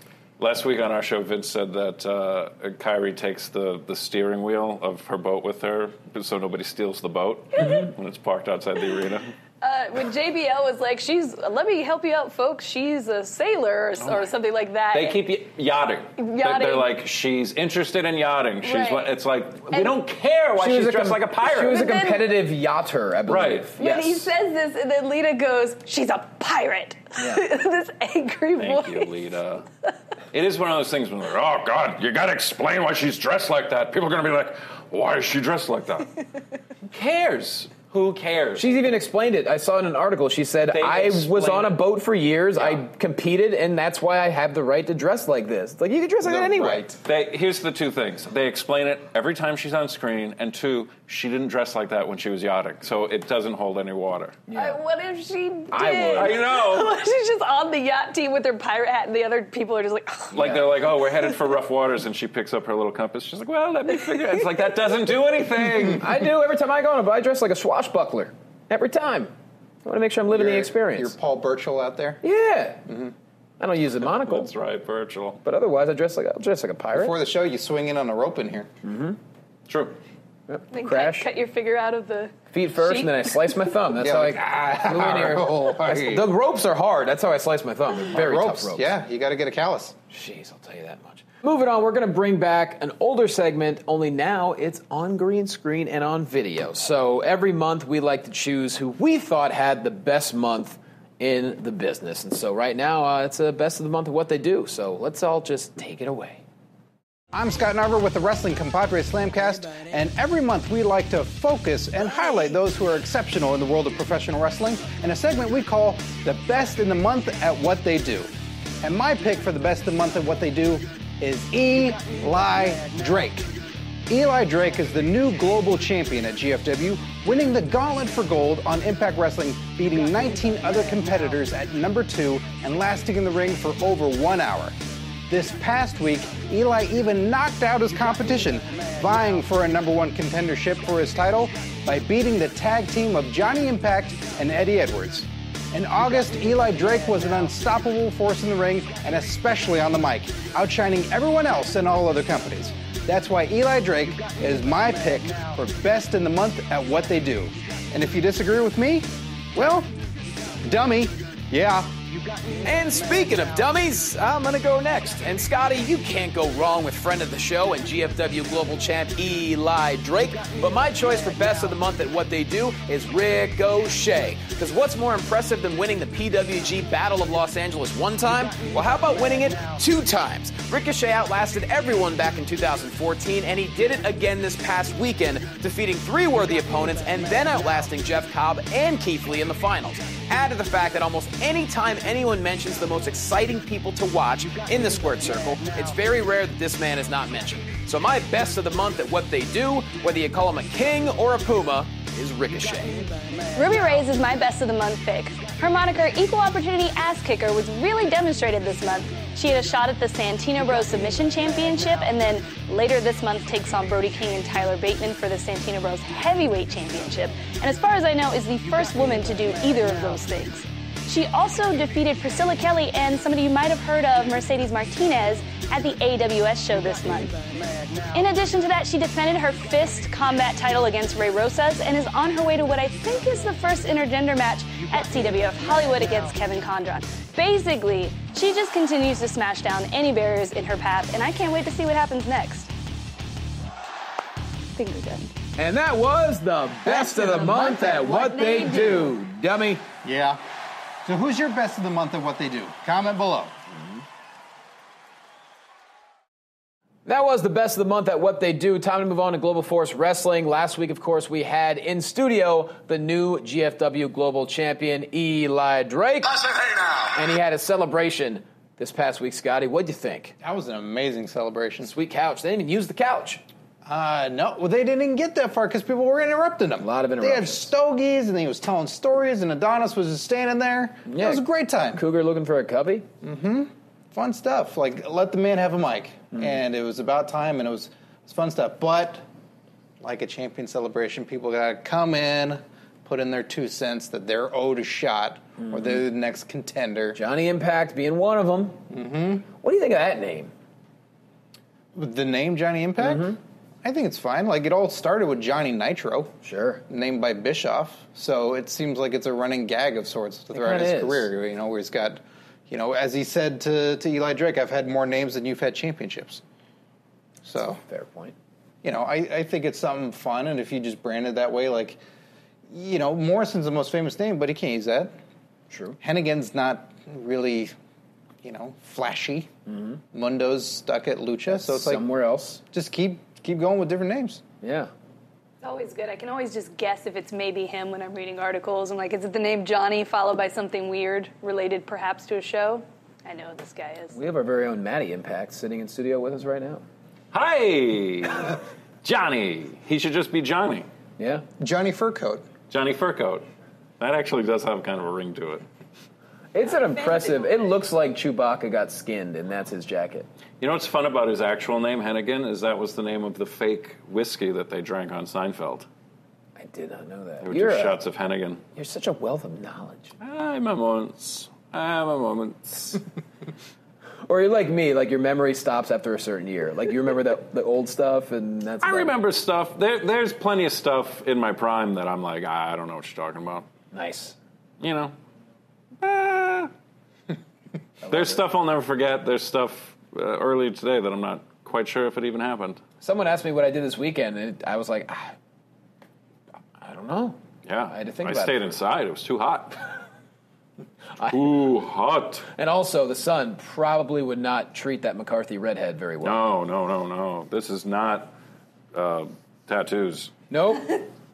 Last week on our show, Vince said that uh, Kairi takes the, the steering wheel of her boat with her so nobody steals the boat when it's parked outside the arena. Uh, when JBL was like, "She's let me help you out, folks. She's a sailor or, or something like that." Oh They keep y- yachting. They- Yachting. They're like, she's interested in yachting. She's Right. what it's like. we don't care why she's dressed com- like a pirate. She was a But then- competitive yachter, I believe. Right. When Yes. he says this, and then Lita goes, "She's a pirate." Yeah. this angry Thank voice. you, Lita. it is one of those things when they're, oh God, you got to explain why she's dressed like that. People are going to be like, why is she dressed like that? Who cares? Who cares? She's even explained it. I saw in an article. She said, They "I was explain on a it. boat for years. Yeah. I competed, and that's why I have the right to dress like this. It's like you can dress like No, that anyway." right. They, here's the two things. They explain it every time she's on screen, and two, she didn't dress like that when she was yachting, so it doesn't hold any water. Uh, what if she did? I would. I know. What if She's just on the yacht team with her pirate hat, and the other people are just like, "Ugh." Like they're like, oh, we're headed for rough waters, and she picks up her little compass. She's like, well, let me figure. it. It's like that doesn't do anything. I do every time I go on a boat. I dress like a swashbuckler every time. I want to make sure I'm living the You're- experience. You're Paul Burchill out there. yeah, I don't use a monocle, That's right, virtual. but otherwise I dress like I'll dress like a pirate. Before the show, you swing in on a rope in here. Mm-hmm. True. Yep. then Crash. Cut, cut your figure out of the Feet first, sheet. and then I slice my thumb. That's Yeah, how like, I ah, glue in here. oh, hey. The ropes are hard. That's how I slice my thumb. They're very ropes. tough ropes. Yeah, you got to get a callus. Jeez, I'll tell you that much. Moving on, we're going to bring back an older segment, only now it's on green screen and on video. So every month we like to choose who we thought had the best month in the business. And so right now uh, it's a best of the month of what they do. So let's all just take it away. I'm Scott Narver with the Wrestling Compadre Slamcast, and every month we like to focus and highlight those who are exceptional in the world of professional wrestling in a segment we call the best in the month at what they do. And my pick for the best of the month at what they do is Eli Drake. Eli Drake is the new global champion at GFW, winning the gauntlet for gold on Impact Wrestling, beating 19 other competitors at number two and lasting in the ring for over one hour. This past week, Eli even knocked out his competition, vying for a number one contendership for his title by beating the tag team of Johnny Impact and Eddie Edwards. In August, Eli Drake was an unstoppable force in the ring and especially on the mic, outshining everyone else in all other companies. That's why Eli Drake is my pick for best in the month at what they do. And if you disagree with me, well, dummy, yeah, And speaking of dummies, I'm going to go next. And Scotty, you can't go wrong with friend of the show and GFW Global Champ Eli Drake. But my choice for best of the month at what they do is Ricochet. Because what's more impressive than winning the PWG Battle of Los Angeles one time? Well, how about winning it two times? Ricochet outlasted everyone back in 2014, and he did it again this past weekend, defeating three worthy opponents and then outlasting Jeff Cobb and Keith Lee in the finals. Add to the fact that almost any time anyone mentions the most exciting people to watch in the squared circle, it's very rare that this man is not mentioned. So my best of the month at what they do, whether you call him a king or a puma, is Ricochet. Ruby Raze is my best of the month pick. Her moniker Equal Opportunity Ass Kicker was really demonstrated this month. She had a shot at the Santino Bros Submission Championship and then later this month takes on Brody King and Tyler Bateman for the Santino Bros Heavyweight Championship. And as far as I know, is the first woman to do either of those things. She also defeated Priscilla Kelly and somebody you might have heard of, Mercedes Martinez, at the AWS show this month. In addition to that, she defended her fist combat title against Ray Rosas and is on her way to what I think is the first intergender match at CWF Hollywood against Kevin Condron. Basically, she just continues to smash down any barriers in her path, and I can't wait to see what happens next. I think we're done. And that was the best of the month at what they do, dummy. Yeah. So who's your best of the month at what they do? Comment below. That was the best of the month at what they do. Time to move on to Global Force Wrestling. Last week, of course, we had in studio the new GFW Global Champion, Eli Drake. And he had a celebration this past week, Scotty. What'd you think? That was an amazing celebration. Sweet couch. They didn't even use the couch. Uh, no, well, they didn't even get that far because people were interrupting them. A lot of interruptions. They had stogies, and he was telling stories, and Adonis was just standing there. Yeah. It was a great time. Cougar looking for a cubby? Mm-hmm. Fun stuff. Like, let the man have a mic. Mm-hmm. And it was about time, and it was, it was fun stuff. But, like a champion celebration, people got to come in, put in their two cents that they're owed a shot, or mm-hmm. they're the next contender. Johnny Impact being one of them. Mm-hmm. What do you think of that name? The name Johnny Impact? Mm-hmm. I think it's fine. Like, it all started with Johnny Nitro. Sure. named by Bischoff. So it seems like it's a running gag of sorts throughout his is. career. You know, where he's got, you know, as he said to, to Eli Drake, I've had more names than you've had championships. So, Fair point. you know, I, I think it's something fun. And if you just brand it that way, like, you know, Morrison's the most famous name, but he can't use that. True. Hennigan's not really, you know, flashy. Mm-hmm. Mundo's stuck at Lucha. So it's like, Somewhere else. just keep keep going with different names. Yeah. It's always good. I can always just guess if it's maybe him when I'm reading articles. I'm like, is it the name Johnny followed by something weird related perhaps to a show? I know who this guy is. We have our very own Matty Impact sitting in studio with us right now. Hi, Johnny. He should just be Johnny. Yeah. Johnny Furcoat. Johnny Furcoat. That actually does have kind of a ring to it. It's an impressive. It looks like Chewbacca got skinned, and that's his jacket. You know what's fun about his actual name, Hennigan, is that was the name of the fake whiskey that they drank on Seinfeld. I did not know that. They were You're, just a- shots of Hennigan. you're such a wealth of knowledge. I'm a moments. I'm a moments. Or you're like me, like your memory stops after a certain year. Like you remember the, the old stuff, and that's. I about remember stuff. There, there's plenty of stuff in my prime that I'm like, ah, I don't know what you're talking about. Nice. You know. Ah. there's stuff I'll never forget. There's stuff uh, earlier today that I'm not quite sure if it even happened. Someone asked me what I did this weekend, and it, I was like, ah, I don't know. Yeah, I had to think I about stayed it. inside. It was too hot. too hot. And also, the sun probably would not treat that McCarthy redhead very well. No, no, no, no. This is not uh, tattoos. Nope.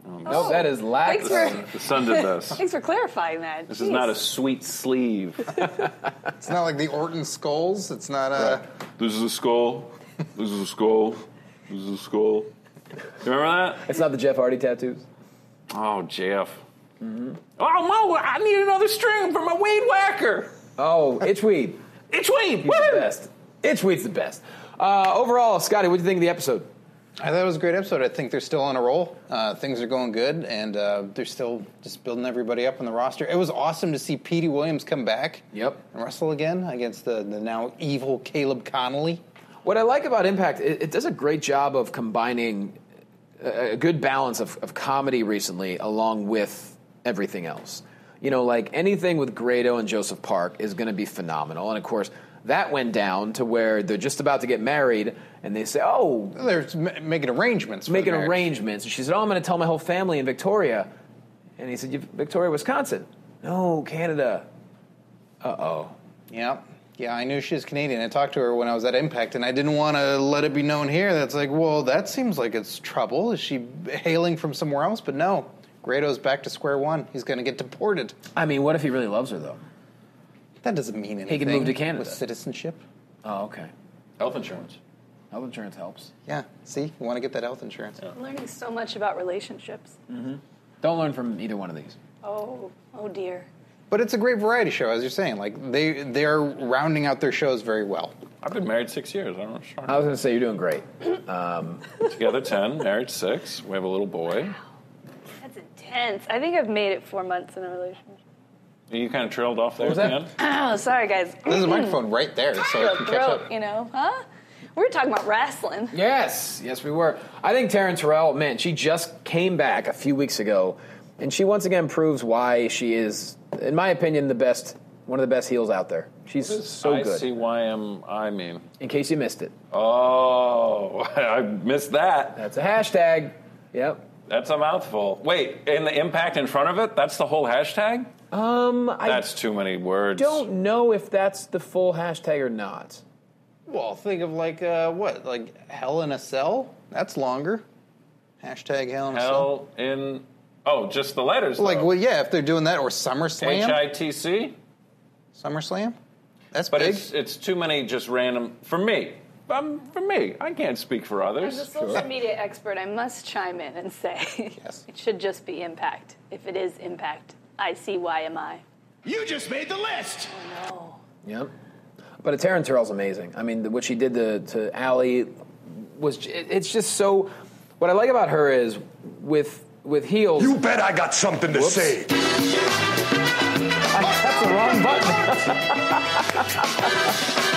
Um, nope. That is oh. lack. Thanks for, The sun did this. thanks for clarifying that. This is not a sweet sleeve. It's not like the Orton skulls. It's not uh, a. This is a skull. This is a skull. This is a skull. You remember that? It's not the Jeff Hardy tattoos. Oh, Jeff. Mm-hmm. Oh, Mo, I need another string for my weed whacker. Oh, itchweed. It's weed. He's the best. Itchweed's the best. Uh, overall, Scotty, what do you think of the episode? I thought it was a great episode. I think they're still on a roll. Uh, things are going good, and uh, they're still just building everybody up on the roster. It was awesome to see Petey Williams come back Yep. and wrestle again against the, the now evil Caleb Konley. What I like about Impact, it, it does a great job of combining a, a good balance of, of comedy recently along with everything else. you know, like anything with Grado and Joseph Park is going to be phenomenal. And of course, that went down to where they're just about to get married, and they say, "Oh, They're making arrangements. For making arrangements." And she said, "Oh, I'm going to tell my whole family in Victoria." And he said, "Victoria, Wisconsin." No, Canada. Uh oh. Yeah. Yeah, I knew she was Canadian. I talked to her when I was at Impact, and I didn't want to let it be known here. That's like, well, that seems like it's trouble. Is she hailing from somewhere else? But no, Grado's back to square one. He's going to get deported. I mean, what if he really loves her though? That doesn't mean anything. He can move to Canada. with citizenship. Oh, okay. Health insurance. Health insurance helps. Yeah. See, you want to get that health insurance. I'm learning so much about relationships. Mm-hmm. Don't learn from either one of these. Oh, oh dear. But it's a great variety show, as you're saying. Like they they're rounding out their shows very well. I've been married six years. I don't know. I was going to say you're doing great. Um, Together ten, married six. We have a little boy. Wow. That's intense. I think I've made it four months in a relationship. You kind of trailed off there was at that? Oh, sorry, guys. There's a microphone right there, so I The can catch up. you know, huh? We were talking about wrestling. Yes, yes, we were. I think Taryn Terrell, man, she just came back a few weeks ago, and she once again proves why she is, in my opinion, the best, one of the best heels out there. She's so I good. see why am I mean. In case you missed it, Oh, I missed that. that's a hashtag. Yep. That's a mouthful. Wait, and the impact in front of it? That's the whole hashtag? Um, I That's too many words. don't know if that's the full hashtag or not. Well, think of like uh, what, like Hell in a Cell? That's longer. Hashtag Hell in a Cell. Hell in. Oh, just the letters. Like, though. well, yeah, if they're doing that, or SummerSlam. H I T C. SummerSlam. That's But big. it's it's too many just random for me. Um, for me, I can't speak for others. As others. a social media expert, I must chime in and say Yes. it should just be impact. If it is impact, I see why am I. You just made the list. No. Yep. But a Taryn Terrell's amazing. I mean, what she did to to Allie was it, it's just so. What I like about her is with with heels. You bet I got something to Whoops. say. I, that's the wrong button.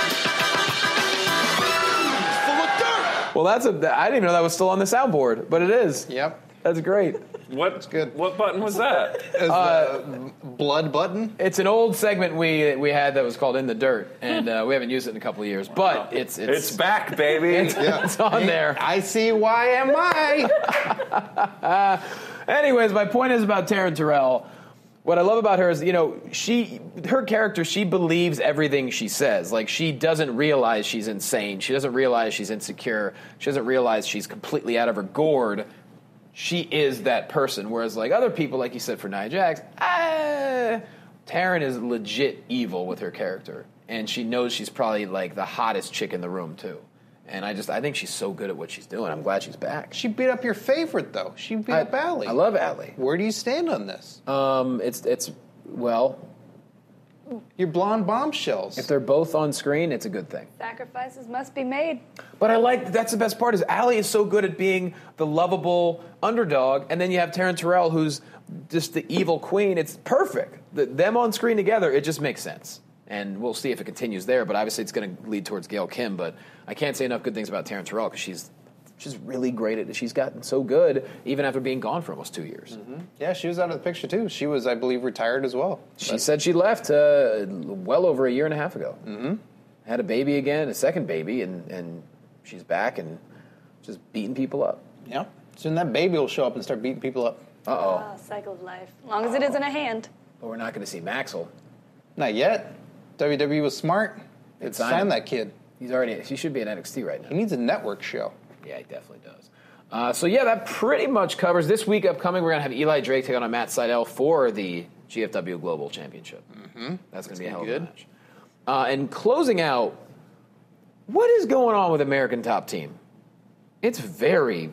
Full of dirt. well, that's a. I didn't even know that was still on the soundboard, but it is. Yep. That's great. What good. What button was that? Is the blood button? It's an old segment we we had that was called "In the Dirt," and uh, we haven't used it in a couple of years. But it's it's, It's back, baby. it's, it's on there. I see why am I? Anyways, my point is about Taryn Terrell. What I love about her is, you know, she, her character, she believes everything she says. Like, she doesn't realize she's insane. She doesn't realize she's insecure. She doesn't realize she's completely out of her gourd. She is that person. Whereas, like, other people, like you said for Nia Jax, ah, Taryn is legit evil with her character. And she knows she's probably, like, the hottest chick in the room, too. And I just, I think she's so good at what she's doing. I'm glad she's back. She beat up your favorite, though. She beat I, up Allie. I love Allie. Where do you stand on this? Um, it's it's well, Your blonde bombshells. if they're both on screen, it's a good thing. Sacrifices must be made. But I like that's the best part is Allie is so good at being the lovable underdog, and then you have Taryn Terrell who's just the evil queen. It's perfect. The, them on screen together, it just makes sense. And we'll see if it continues there. But obviously, it's going to lead towards Gail Kim. But I can't say enough good things about Taryn Terrell because she's she's really great at it. She's gotten so good even after being gone for almost two years. yeah, she was out of the picture too. She was, I believe, retired as well. She said she left uh, well over a year and a half ago. Mm-hmm. Had a baby again, a second baby, and, and she's back and just beating people up. Yeah. Soon that baby will show up and start beating people up. Uh oh. Cycle of life. As long as it isn't a hand. But we're not going to see Maxwell. Not yet. WWE was smart. It signed signed that kid. He's already. He should be in NXT right now. He needs a network show. Yeah, he definitely does. Uh, so yeah, that pretty much covers this week. Upcoming, we're going to have Eli Drake take on Matt Sydal for the GFW Global Championship. Mm-hmm. That's going to be a hell of a good. match. Uh, and closing out, what is going on with American Top Team? It's very Is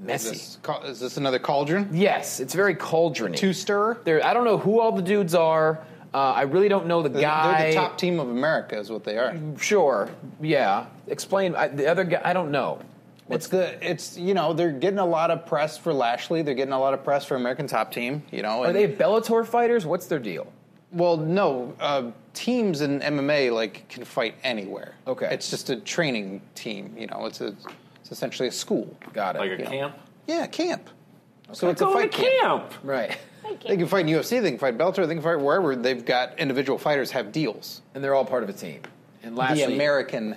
messy. this, is this another cauldron? Yes, it's very cauldrony. Two stir? There, I don't know who all the dudes are. Uh, I really don't know the They're, guy. they're the top team of America, is what they are. Sure, yeah. Explain I, the other guy. I don't know. It's the it's you know they're getting a lot of press for Lashley. They're getting a lot of press for American Top Team. You know, Are and- they Bellator fighters? What's their deal? Well, no. Uh, teams in MMA like can fight anywhere. Okay. It's just a training team. You know, it's a it's essentially a school. Got it. Like a Yeah. camp? Yeah, camp. So it's a Go to fight camp. camp. Right. They can fight in UFC, they can fight Bellator, they can fight wherever. They've got individual fighters have deals. And they're all part of a team. And Lashley, the American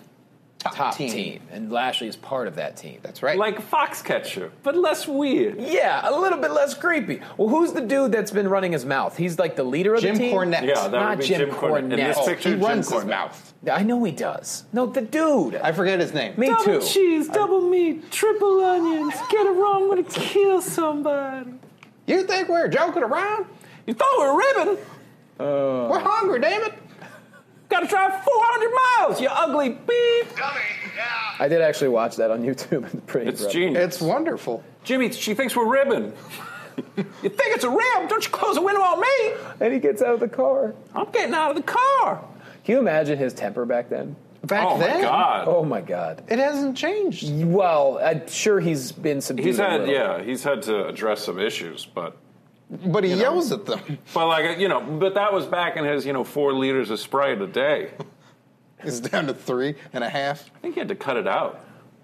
top, top team. team. And Lashley is part of that team. That's right. Like Foxcatcher, but less weird. Yeah, a little bit less creepy. Well, who's the dude that's been running his mouth? He's like the leader of Jim the team. Cornette. Yeah, that Not would be Jim Jim, Cornette. In this Cornette. Oh, picture, he runs Jim his mouth. I know he does. No, the dude. I forget his name. Me too. Double cheese, double meat, triple onions. Get it wrong gonna kill somebody. You think we're joking around? You thought we were ribbon? Uh, we're hungry, damn it. Got to drive 400 miles, you ugly beef. Dummy. Yeah. I did actually watch that on YouTube. It's pretty It's incredible. genius. It's wonderful. Jimmy, she thinks we're ribbon. you think it's a rib? Don't you close the window on me? And he gets out of the car. I'm getting out of the car. Can you imagine his temper back then? Back oh then, my god. Oh my God. it hasn't changed. Well, I'm sure he's been subdued. He's had little. yeah, he's had to address some issues, but But he yells at them. but like uh, you know, but that was back in his you know four liters of Sprite a day. It's down to three and a half. I think he had to cut it out.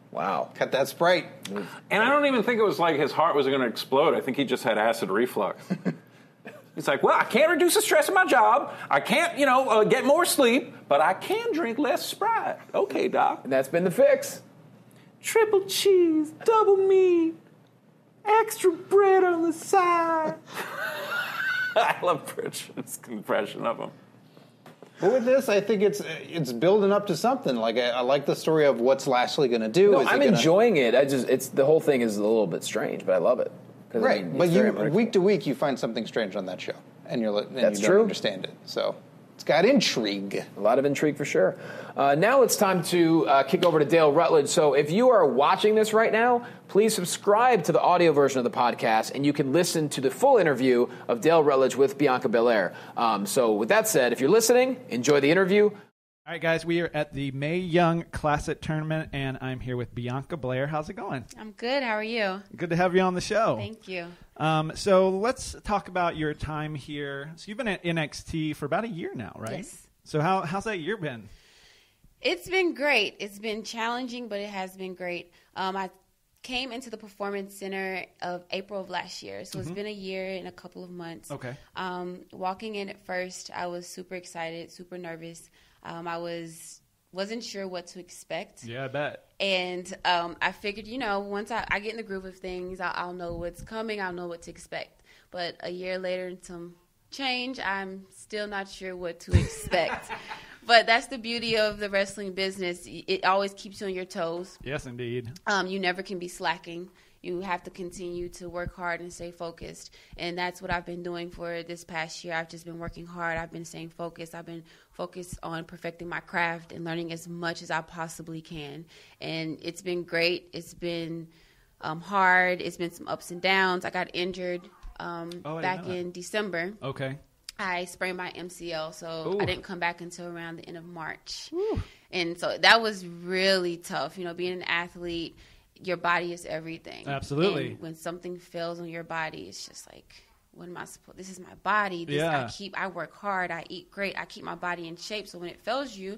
Wow. Cut that Sprite. And I don't even think it was like his heart was going to explode. I think he just had acid reflux. He's like, well, I can't reduce the stress of my job. I can't, you know, uh, get more sleep, but I can drink less Sprite. Okay, doc. And that's been the fix. Triple cheese, double meat, extra bread on the side. I love Pritchard's impression of him. But with this, I think it's it's building up to something. Like I, I like the story of what's Lashley going to do. No, Is I'm gonna- enjoying it. I just, it's the whole thing is a little bit strange, but I love it. 'Cause, I right. mean, but you week to week, you find something strange on that show, and you're and That's you don't true. understand it. So it's got intrigue. A lot of intrigue for sure. Uh, now it's time to uh, kick over to Dale Rutledge. So if you are watching this right now, please subscribe to the audio version of the podcast, and you can listen to the full interview of Dale Rutledge with Bianca Belair. Um, so with that said, if you're listening, enjoy the interview. All right, guys, we are at the Mae Young Classic Tournament, and I'm here with Bianca Belair. How's it going? I'm good. How are you? Good to have you on the show. Thank you. Um, so let's talk about your time here. So you've been at NXT for about a year now, right? Yes. So how how's that year been? It's been great. It's been challenging, but it has been great. Um, I came into the Performance Center of April of last year, so it's been a year and a couple of months. Mm-hmm. Okay. Um, walking in at first, I was super excited, super nervous. Um, I was wasn't sure what to expect. Yeah, I bet. And um, I figured, you know, once I, I get in the groove of things, I'll, I'll know what's coming. I'll know what to expect. But a year later, and some change, I'm still not sure what to expect. but that's the beauty of the wrestling business. It always keeps you on your toes. Yes, indeed. Um, you never can be slacking. You have to continue to work hard and stay focused. And that's what I've been doing for this past year. I've just been working hard. I've been staying focused. I've been focused on perfecting my craft and learning as much as I possibly can. And it's been great. It's been um, hard. It's been some ups and downs. I got injured um, Oh, back in December. Okay. I sprained my MCL, so Ooh. I didn't come back until around the end of March. And so that was really tough. You know, being an athlete, your body is everything. Absolutely. And when something fails on your body, it's just like, what am I supposed? This is my body. This Yeah. I keep. I work hard. I eat great. I keep my body in shape. So when it fails you,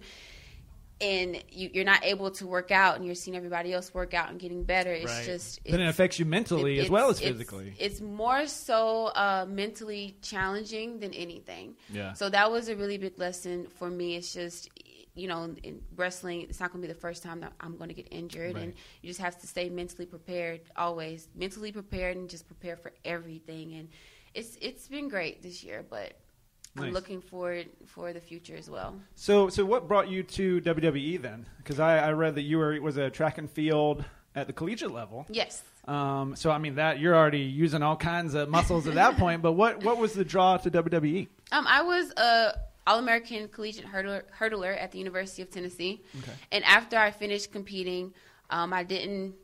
and you, you're not able to work out, and you're seeing everybody else work out and getting better, it's Right. just. Then it affects you mentally it- as well as physically. It's, it's more so uh, mentally challenging than anything. Yeah. So that was a really big lesson for me. It's just, you know, in wrestling, it's not going to be the first time that I'm going to get injured, and you just have to stay mentally prepared always, mentally prepared, and just prepare for everything. And it's it's been great this year, but. I'm looking forward for the future as well. So so what brought you to WWE then? Because I, I read that you were was a track and field at the collegiate level. Yes. Um, so I mean that you're already using all kinds of muscles at that point. But what what was the draw to? WWE? Um, I was a All American collegiate hurdler, hurdler at the University of Tennessee, and after I finished competing, um, I didn't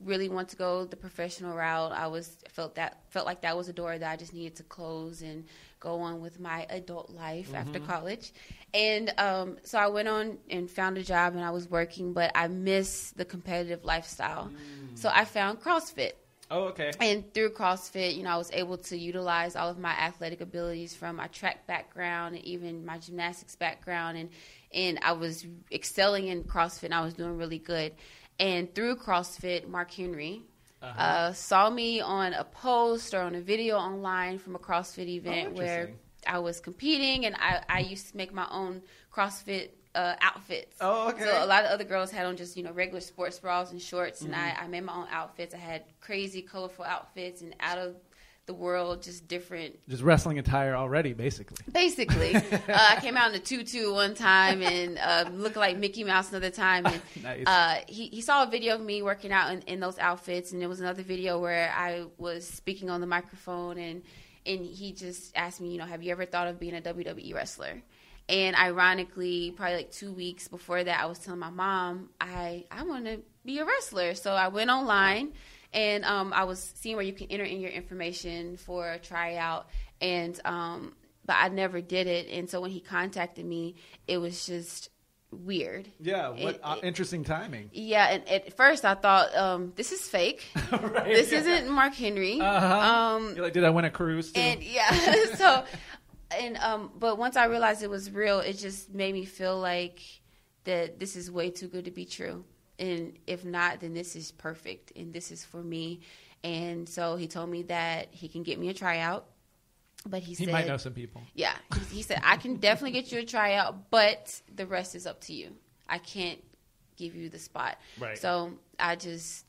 really want to go the professional route. I was felt that felt like that was a door that I just needed to close and go on with my adult life after college. And um, so I went on and found a job, and I was working, but I miss the competitive lifestyle. So I found CrossFit. Oh, okay. And through CrossFit, you know, I was able to utilize all of my athletic abilities from my track background and even my gymnastics background and and I was excelling in CrossFit and I was doing really good. And through CrossFit, Mark Henry uh saw me on a post or on a video online from a CrossFit event where. I was competing, and I, I used to make my own CrossFit uh, outfits. Oh, okay. So a lot of other girls had on just you know regular sports bras and shorts, and Mm-hmm. I, I made my own outfits. I had crazy, colorful outfits and out of the world, just different Just wrestling attire already, basically. Basically, uh, I came out in a tutu one time and uh, looked like Mickey Mouse another time. And Nice. uh, he he saw a video of me working out in, in those outfits, and there was another video where I was speaking on the microphone, and and he just asked me, you know, have you ever thought of being a WWE wrestler? And ironically, probably like two weeks before that, I was telling my mom I I want to be a wrestler. So I went online and um, I was seeing where you can enter in your information for a tryout, and um, but I never did it. And so when he contacted me, it was just weird. Yeah, what It- uh, interesting timing. Yeah, and at first I thought um, this is fake. Right, This yeah. isn't Mark Henry. Uh-huh. Um, You're like, did I win a cruise? Too? and yeah, so and um, but once I realized it was real, it just made me feel like that this is way too good to be true. And if not, then this is perfect, and this is for me. And so he told me that he can get me a tryout, but he, he said, might know some people. yeah, he, he said I can definitely get you a tryout, but the rest is up to you. I can't give you the spot. Right. So I just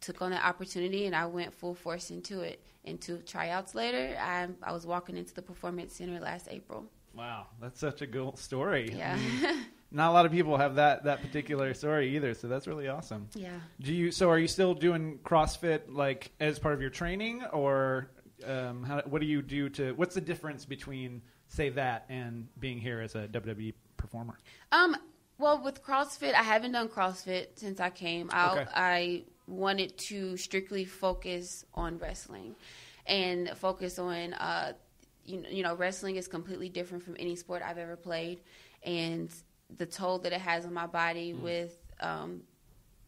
took on the opportunity and I went full force into it. And two tryouts later, I I was walking into the performance center last April. Wow, that's such a cool story. Yeah. I mean, not a lot of people have that that particular story either, so that's really awesome. yeah. Do you? So, are you still doing CrossFit like as part of your training, or um, how, what do you do to? What's the difference between say that and being here as a WWE performer? Um. Well, with CrossFit, I haven't done CrossFit since I came out. Okay. I wanted to strictly focus on wrestling, and focus on uh, you know, you know, wrestling is completely different from any sport I've ever played, and the toll that it has on my body with um,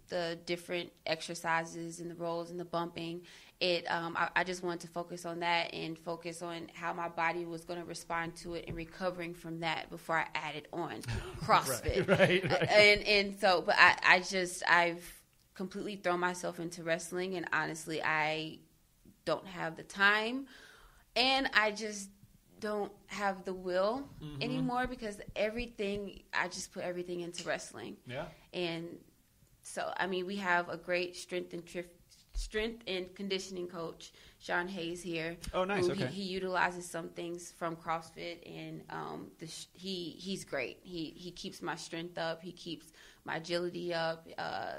the different exercises and the rolls and the bumping. It, um, I, I just wanted to focus on that and focus on how my body was going to respond to it and recovering from that before I added on CrossFit. right, right. And and so, but I, I just I've completely throw myself into wrestling, and honestly, I don't have the time, and I just don't have the will Mm-hmm. anymore because everything I just put everything into wrestling Yeah. and so I mean we have a great strength and trif- strength and conditioning coach Sean Hayes here. Oh, nice, who he- okay. He, utilizes some things from CrossFit and um, the he he's great. He he keeps my strength up. He keeps my agility up. Uh,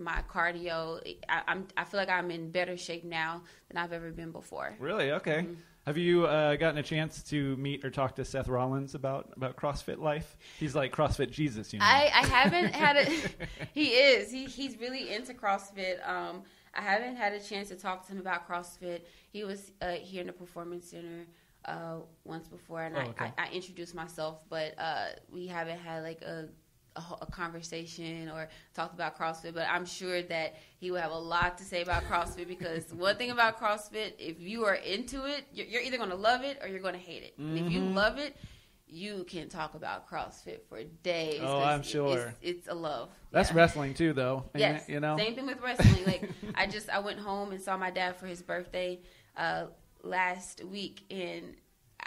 my cardio. I, I'm I feel like I'm in better shape now than I've ever been before. Really? Okay. Mm-hmm. Have you uh, gotten a chance to meet or talk to Seth Rollins about about CrossFit life? He's like CrossFit Jesus, you know. I, I haven't had a. he is. He he's really into CrossFit. Um, I haven't had a chance to talk to him about CrossFit. He was uh, here in the Performance Center uh, once before, and Oh, I, okay. I, I introduced myself, but uh, we haven't had like a, a a conversation or talked about CrossFit. But I'm sure that he will have a lot to say about CrossFit because one thing about CrossFit, if you are into it, you're, you're either going to love it or you're going to hate it. And if you Mm-hmm. love it. You can talk about CrossFit for days. Oh, I'm sure. It's, it's a love. That's Yeah. wrestling too, though. Yes. You know. same thing with wrestling. Like I just I went home and saw my dad for his birthday uh, last week, and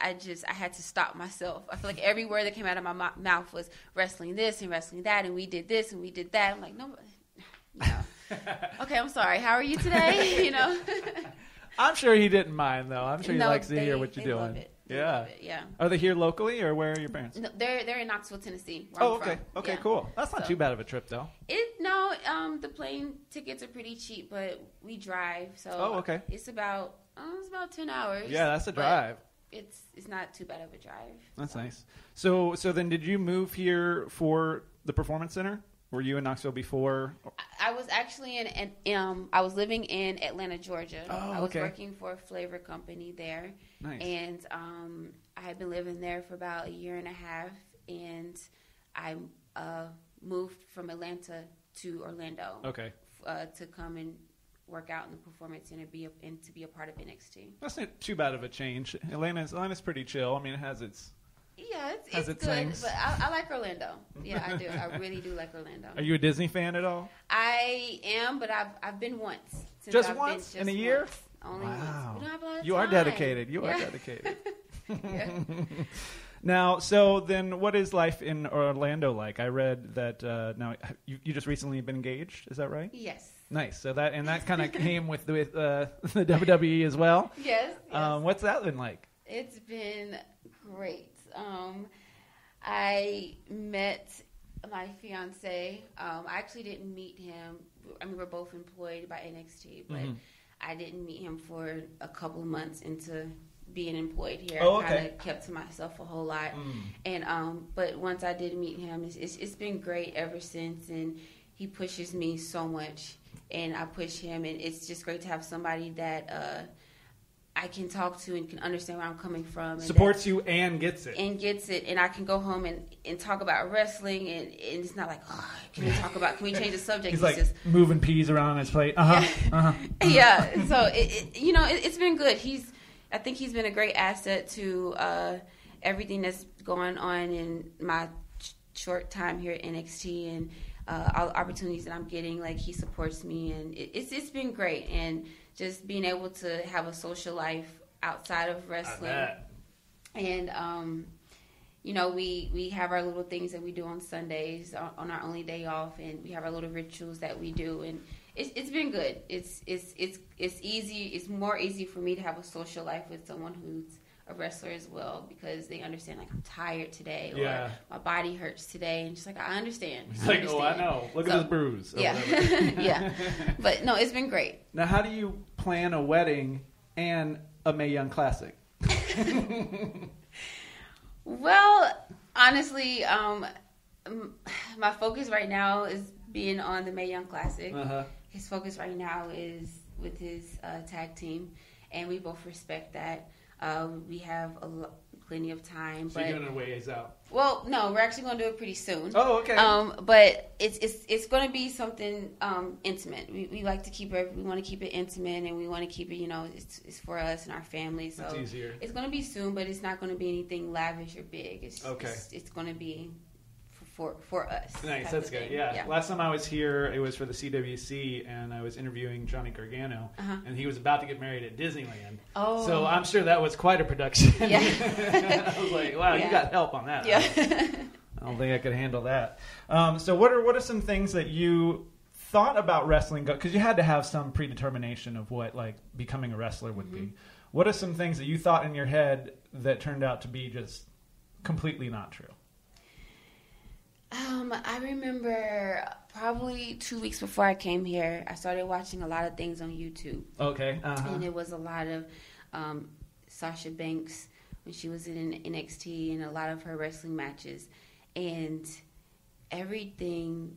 I just I had to stop myself. I feel like every word that came out of my mou- mouth was wrestling this and wrestling that, and we did this and we did that. I'm like, no, you know. okay, I'm sorry. How are you today? you know. I'm sure he didn't mind though. I'm sure he No, likes to hear what you're they doing. They yeah. it, yeah. Are they here locally or where are your parents? No, they're they're in Knoxville, Tennessee. Where oh, I'm okay. from. Okay, Yeah. cool. That's not So- too bad of a trip though. It no, um, the plane tickets are pretty cheap, but we drive, so Oh, okay. It's about oh, it's about ten hours. Yeah, that's a drive. It's it's not too bad of a drive. That's nice. So, so then, did you move here for the performance center? Were you in Knoxville before? I was actually in, in um I was living in Atlanta, Georgia. Oh, I was okay. working for a flavor company there. Nice. And um I had been living there for about a year and a half and I uh moved from Atlanta to Orlando. Okay, Uh, to come and work out in the performance center be a, and to be a part of NXT. that's not too bad of a change. Atlanta's Atlanta's pretty chill. I mean, it has its Yeah, Yeah, it's, Has it's its good, things? but I, I like Orlando. Yeah, I do. I really do like Orlando. Are you a Disney fan at all? I am, but I've I've been once. Since Just I've once? Been In a just year? once. Only once. We don't have a lot of You are dedicated. You are dedicated. Yeah. Now, so then, what is life in Orlando like? I read that uh, now you, you just recently been engaged. Is that right? Yes. Nice. So that and that kind of came with with uh, the WWE as well. Yes. yes. Um, what's that been like? It's been great. Um, I met my fiance. Um, I actually didn't meet him. I mean, we're both employed by NXT, but Mhm. I didn't meet him for a couple of months into being employed here. Oh, I kind okay. of kept to myself a whole lot. Mm. And um, but once I did meet him, it's, it's it's been great ever since. And he pushes me so much, and I push him, and it's just great to have somebody that uh, I can talk to and can understand where I'm coming from. And Supports you and gets it. and gets it, and I can go home and, and talk about wrestling, and, and it's not like, oh, can we talk about? Can we change the subject? He's It's like moving peas around on his plate. Uh huh. Uh huh. yeah. So it, it, you know, it, it's been good. He's, I think he's been a great asset to uh, everything that's going on in my ch- short time here at NXT and uh, all the opportunities that I'm getting. Like he supports me, and it, it's it's been great. And just being able to have a social life outside of wrestling and um, you know we we have our little things that we do on Sundays on, on our only day off, and we have our little rituals that we do, and it's it's been good. It's it's it's it's easy. It's more easy for me to have a social life with someone who's a wrestler as well because they understand like I'm tired today or Yeah. my body hurts today, and just like I understand. Like, oh, I know. Look So- at this bruise. Yeah, yeah. But no, it's been great. Now, how do you plan a wedding and a Mae Young Classic? Well, honestly, um, my focus right now is being on the Mae Young Classic. Uh-huh. His focus right now is with his uh, tag team, and we both respect that. Uh, we have a lo- plenty of time, So but you're doing a ways out. well, no, we're actually going to do it pretty soon. Oh, okay. Um, but it's it's it's going to be something um, intimate. We, we like to keep it. We want to keep it intimate, and we want to keep it. You know, it's, it's for us and our family. So That's easier. it's going to be soon, but it's not going to be anything lavish or big. It's Okay. It's, it's going to be for, for us. Nice, that's good. thing. Yeah. Last time I was here, it was for the CWC, and I was interviewing Johnny Gargano, Uh-huh. and he was about to get married at Disneyland. Oh. So I'm sure that was quite a production. Yeah. I was like, wow, you got help on that. Yeah. I don't think I could handle that. Um, so what are what are some things that you thought about wrestling? Because you had to have some predetermination of what like becoming a wrestler would Mm-hmm. be. What are some things that you thought in your head that turned out to be just completely not true? Um, I remember probably two weeks before I came here, I started watching a lot of things on YouTube. Okay. Uh-huh. and it was a lot of um, Sasha Banks when she was in NXT and a lot of her wrestling matches, and everything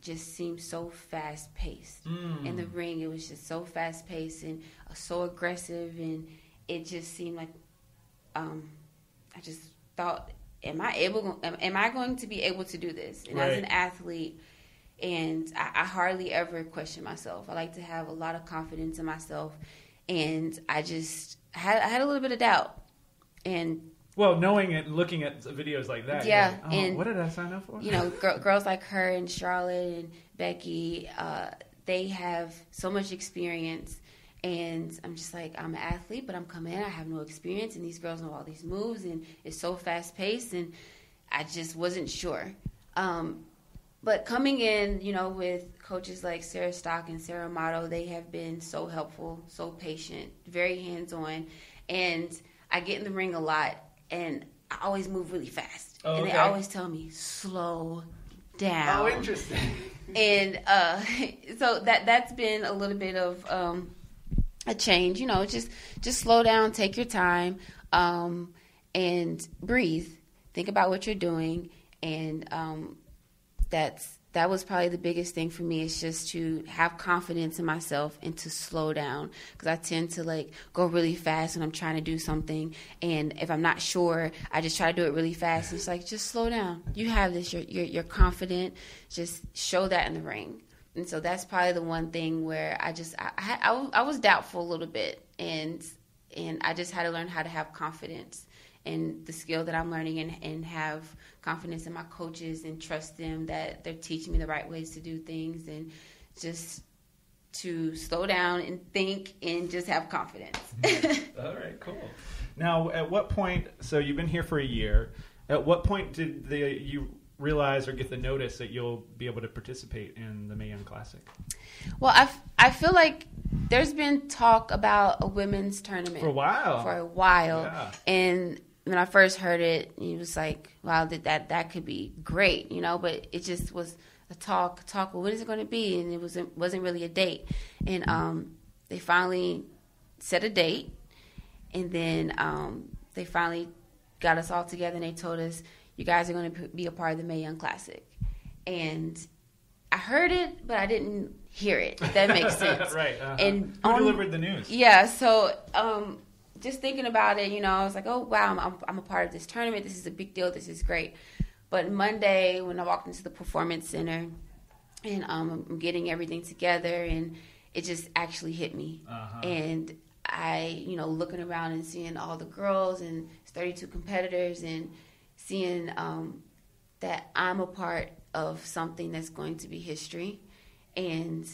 just seemed so fast paced Mm. in the ring. It was just so fast paced and uh, so aggressive, and it just seemed like um, I just thought, am I able? Am, am I going to be able to do this? And as an athlete and I, I hardly ever question myself. I like to have a lot of confidence in myself, and I just I had I had a little bit of doubt, and Well, knowing it, and looking at videos like that, Yeah, like, oh, and- what did I sign up for? you know, gr- girls like her and Charlotte and Becky, uh, they have so much experience. And I'm just like, I'm an athlete, but I'm coming in. I have no experience, and these girls know all these moves, and it's so fast paced, and I just wasn't sure. Um, but coming in, you know, with coaches like Sarah Stock and Sarah Amato, they have been so helpful, so patient, very hands on. And I get in the ring a lot, and I always move really fast. Oh, And they always tell me, slow down Oh, interesting. and uh, so that that's been a little bit of um, a change. You know, just just slow down, take your time, um, and breathe. Think about what you're doing, and um, that's that was probably the biggest thing for me is just to have confidence in myself and to slow down because I tend to like go really fast when I'm trying to do something and if I'm not sure I just try to do it really fast it's like just slow down you have this you're, you're, you're confident just show that in the ring and so that's probably the one thing where I just I, I, I, was- doubtful a little bit and and I just had to learn how to have confidence and the skill that I'm learning and, and have confidence in my coaches and trust them that they're teaching me the right ways to do things and just to slow down and think and just have confidence. All right, cool. Now, at what point? So you've been here for a year. At what point did the, you realize or get the notice that you'll be able to participate in the Mae Young Classic? well, I, f- I feel like there's been talk about a women's tournament For a while. For a while, Yeah. and when I first heard it, it was like, wow, that that that could be great, you know. But it just was a talk, talk. Well, what is it going to be? And it wasn't wasn't really a date. And um, they finally set a date, and then um, they finally got us all together, and they told us, you guys are going to be a part of the Mae Young Classic, and I heard it, but I didn't hear it. If that makes sense, right. uh-huh. And who on- delivered the news? yeah, so um, just thinking about it, you know, I was like, oh wow, I'm, I'm, I'm a part of this tournament. This is a big deal. This is great. But Monday, when I walked into the performance center, and um, I'm getting everything together, and it just actually hit me. Uh-huh. And I, you know, looking around and seeing all the girls and 32 competitors, and seeing um, that I'm a part of something that's going to be history, and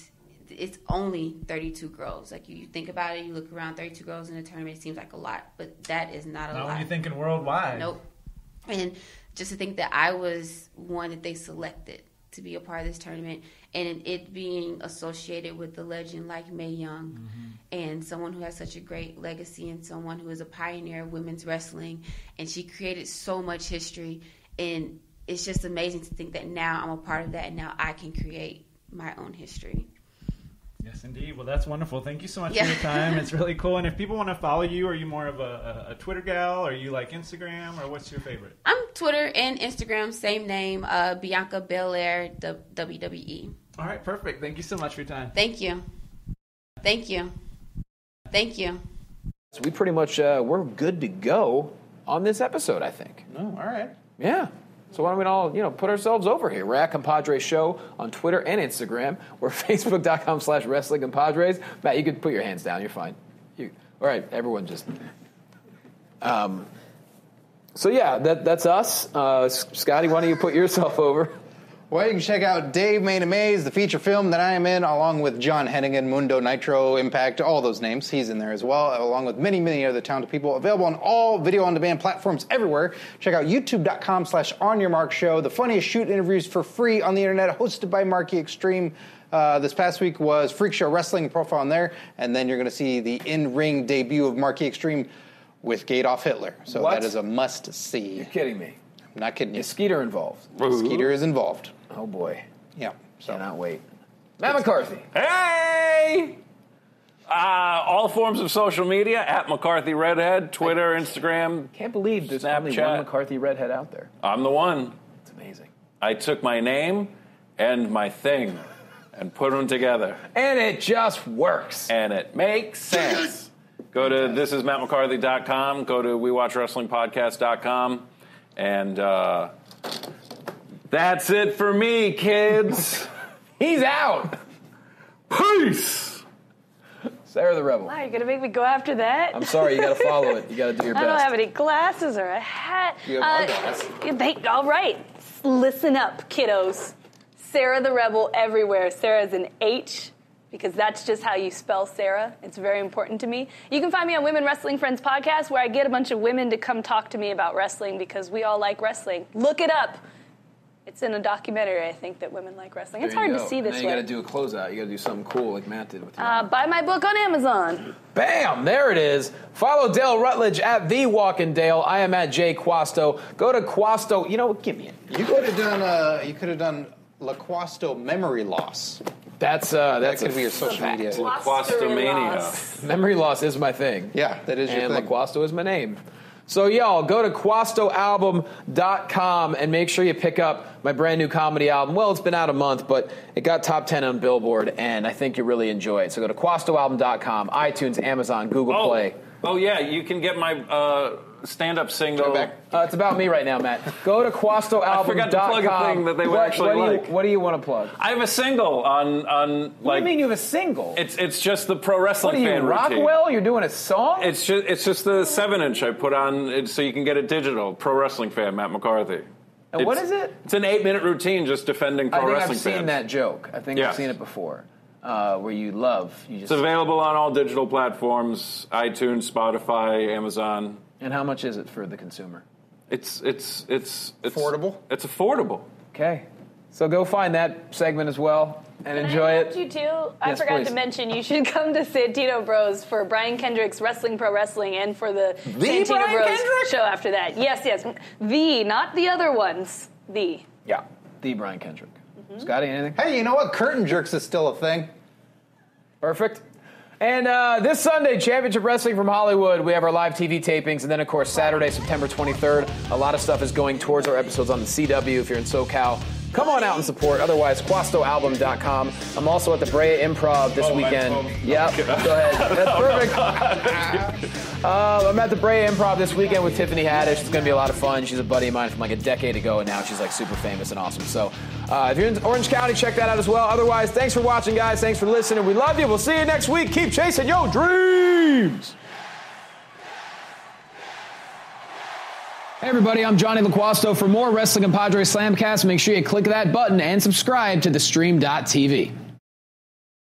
it's only 32 girls. Like you, you think about it, you look around, 32 girls in a tournament it seems like a lot, but that is not a Not lot. you're thinking worldwide. Nope. And just to think that I was one that they selected to be a part of this tournament, and it being associated with the legend like Mae Young, mm-hmm. and someone who has such a great legacy, and someone who is a pioneer of women's wrestling, and she created so much history, and it's just amazing to think that now I'm a part of that, and now I can create my own history. Yes, indeed. Well, that's wonderful. Thank you so much Yeah. for your time. It's really cool. And if people want to follow you, are you more of a, a, a Twitter gal? Are you like Instagram? Or what's your favorite? I'm Twitter and Instagram, same name, uh, Bianca Belair, WWE. All right, perfect. Thank you so much for your time. Thank you. Thank you. Thank you. So we pretty much uh, we're good to go on this episode. I think. Oh, all right. Yeah. So why don't we all, you know, put ourselves over here? We're at Compadres Show on Twitter and Instagram. We're Facebook.com slash Wrestling Compadres. Matt, you could put your hands down. You're fine. You, all right, everyone just... Um, so yeah, that, that's us. Uh, Scotty, why don't you put yourself over? Well, you can check out Dave Made a Maze, the feature film that I am in, along with John Hennigan, Mundo Nitro, Impact, all those names. He's in there as well, along with many, many other talented people. Available on all video on demand platforms everywhere. Check out youtube.com slash on your mark show. The funniest shoot interviews for free on the internet, hosted by Marky Extreme. Uh, this past week was Freak Show Wrestling profile on there, and then you're going to see the in ring debut of Marky Extreme with Gadoff Hitler. So What? that is a must see. You're kidding me. I'm not kidding you. Is Skeeter involved? Skeeter is involved. Oh boy. Yeah. So Cannot wait. Matt McCarthy. Hey! Uh, all forms of social media at McCarthy Redhead, Twitter, Instagram. Can't believe there's only one McCarthy redhead out there. I'm the one. It's amazing. I took my name and my thing and put them together, And it just works. and it makes sense. Go to thisismattmccarthy.com, go to wewatchwrestlingpodcast.com, and uh, that's it for me, kids. He's out. Peace! Sarah the Rebel. Wow, you're gonna make me go after that? I'm sorry, you got to follow it. You got to do your I best. I don't have any glasses or a hat. You have eyeglasses. Uh, they, all right, listen up, kiddos. Sarah the Rebel everywhere. Sarah's an H because that's just how you spell Sarah. It's very important to me. You can find me on Women Wrestling Friends podcast where I get a bunch of women to come talk to me about wrestling because we all like wrestling. Look it up. It's in a documentary, I think, that women like wrestling. It's There you hard to go. see this Now you got to do a closeout. You got to do something cool like Matt did with you. uh, buy my book on Amazon. Bam! There it is. Follow Dale Rutledge at the Walking Dale. I am at Jay Quasto. Go to Quasto. You know? Give me it. You could have done. Uh, you could have done LaQuasto memory loss. That's uh, That that's could a be your social fact. media. Quastomania. Memory loss is my thing. Yeah, that is your and thing. LaQuasto is my name. So y'all go to quastoalbum.com and make sure you pick up my brand new comedy album. Well, it's been out a month, but it got top 10 on Billboard and I think you really enjoy it. So go to quastoalbum.com, iTunes, Amazon, Google Oh, Play. Oh yeah, you can get my uh, stand-up single. Go back. Uh, it's about me right now, Matt. Go to QuastoAlbum.com. forgot to plug a thing that they would what, actually what do like. You, what do you want to plug? I have a single on on What like. do you mean you have a single? It's it's just the pro wrestling what are you, fan routine. Rockwell? You're doing a song? It's just it's just the seven inch I put on it so you can get it digital. Pro wrestling fan Matt McCarthy. And what It's- is it? It's an eight minute routine just defending pro I think wrestling I've seen that joke. I think I've seen it before. Uh, where you love, you just. It's available on all digital platforms: iTunes, Spotify, Amazon. And how much is it for the consumer? It's it's it's, it's Affordable? It's affordable. Okay, so go find that segment as well and Can enjoy I it. you too? I Yes, forgot please. to mention you should come to Santino Bros for Brian Kendrick's Wrestling Pro Wrestling and for the, Santino Brian Bros Kendrick? show after that. Yes, yes. The, not the other ones. The. Yeah, the Brian Kendrick. Mm-hmm. Scotty, anything? Hey, you know what? Curtain jerks is still a thing. Perfect. And uh, this Sunday, Championship Wrestling from Hollywood. We have our live TV tapings, and then of course Saturday, September 23rd. A lot of stuff is going towards our episodes on the CW. If you're in SoCal, come on out and support. Otherwise, QuastoAlbum.com. I'm also at the Brea Improv this Oh, weekend. Yep, go ahead. That's perfect. Uh, I'm at the Brea Improv this weekend with Tiffany Haddish. It's going to be a lot of fun. She's a buddy of mine from like a decade ago, and now she's like super famous and awesome. So uh, if you're in Orange County, check that out as well. Otherwise, thanks for watching, guys. Thanks for listening. We love you. We'll see you next week. Keep chasing your dreams. Hey everybody, I'm Johnny LaQuasto. For more Wrestling Compadres Slamcast, make sure you click that button and subscribe to the Stream.tv.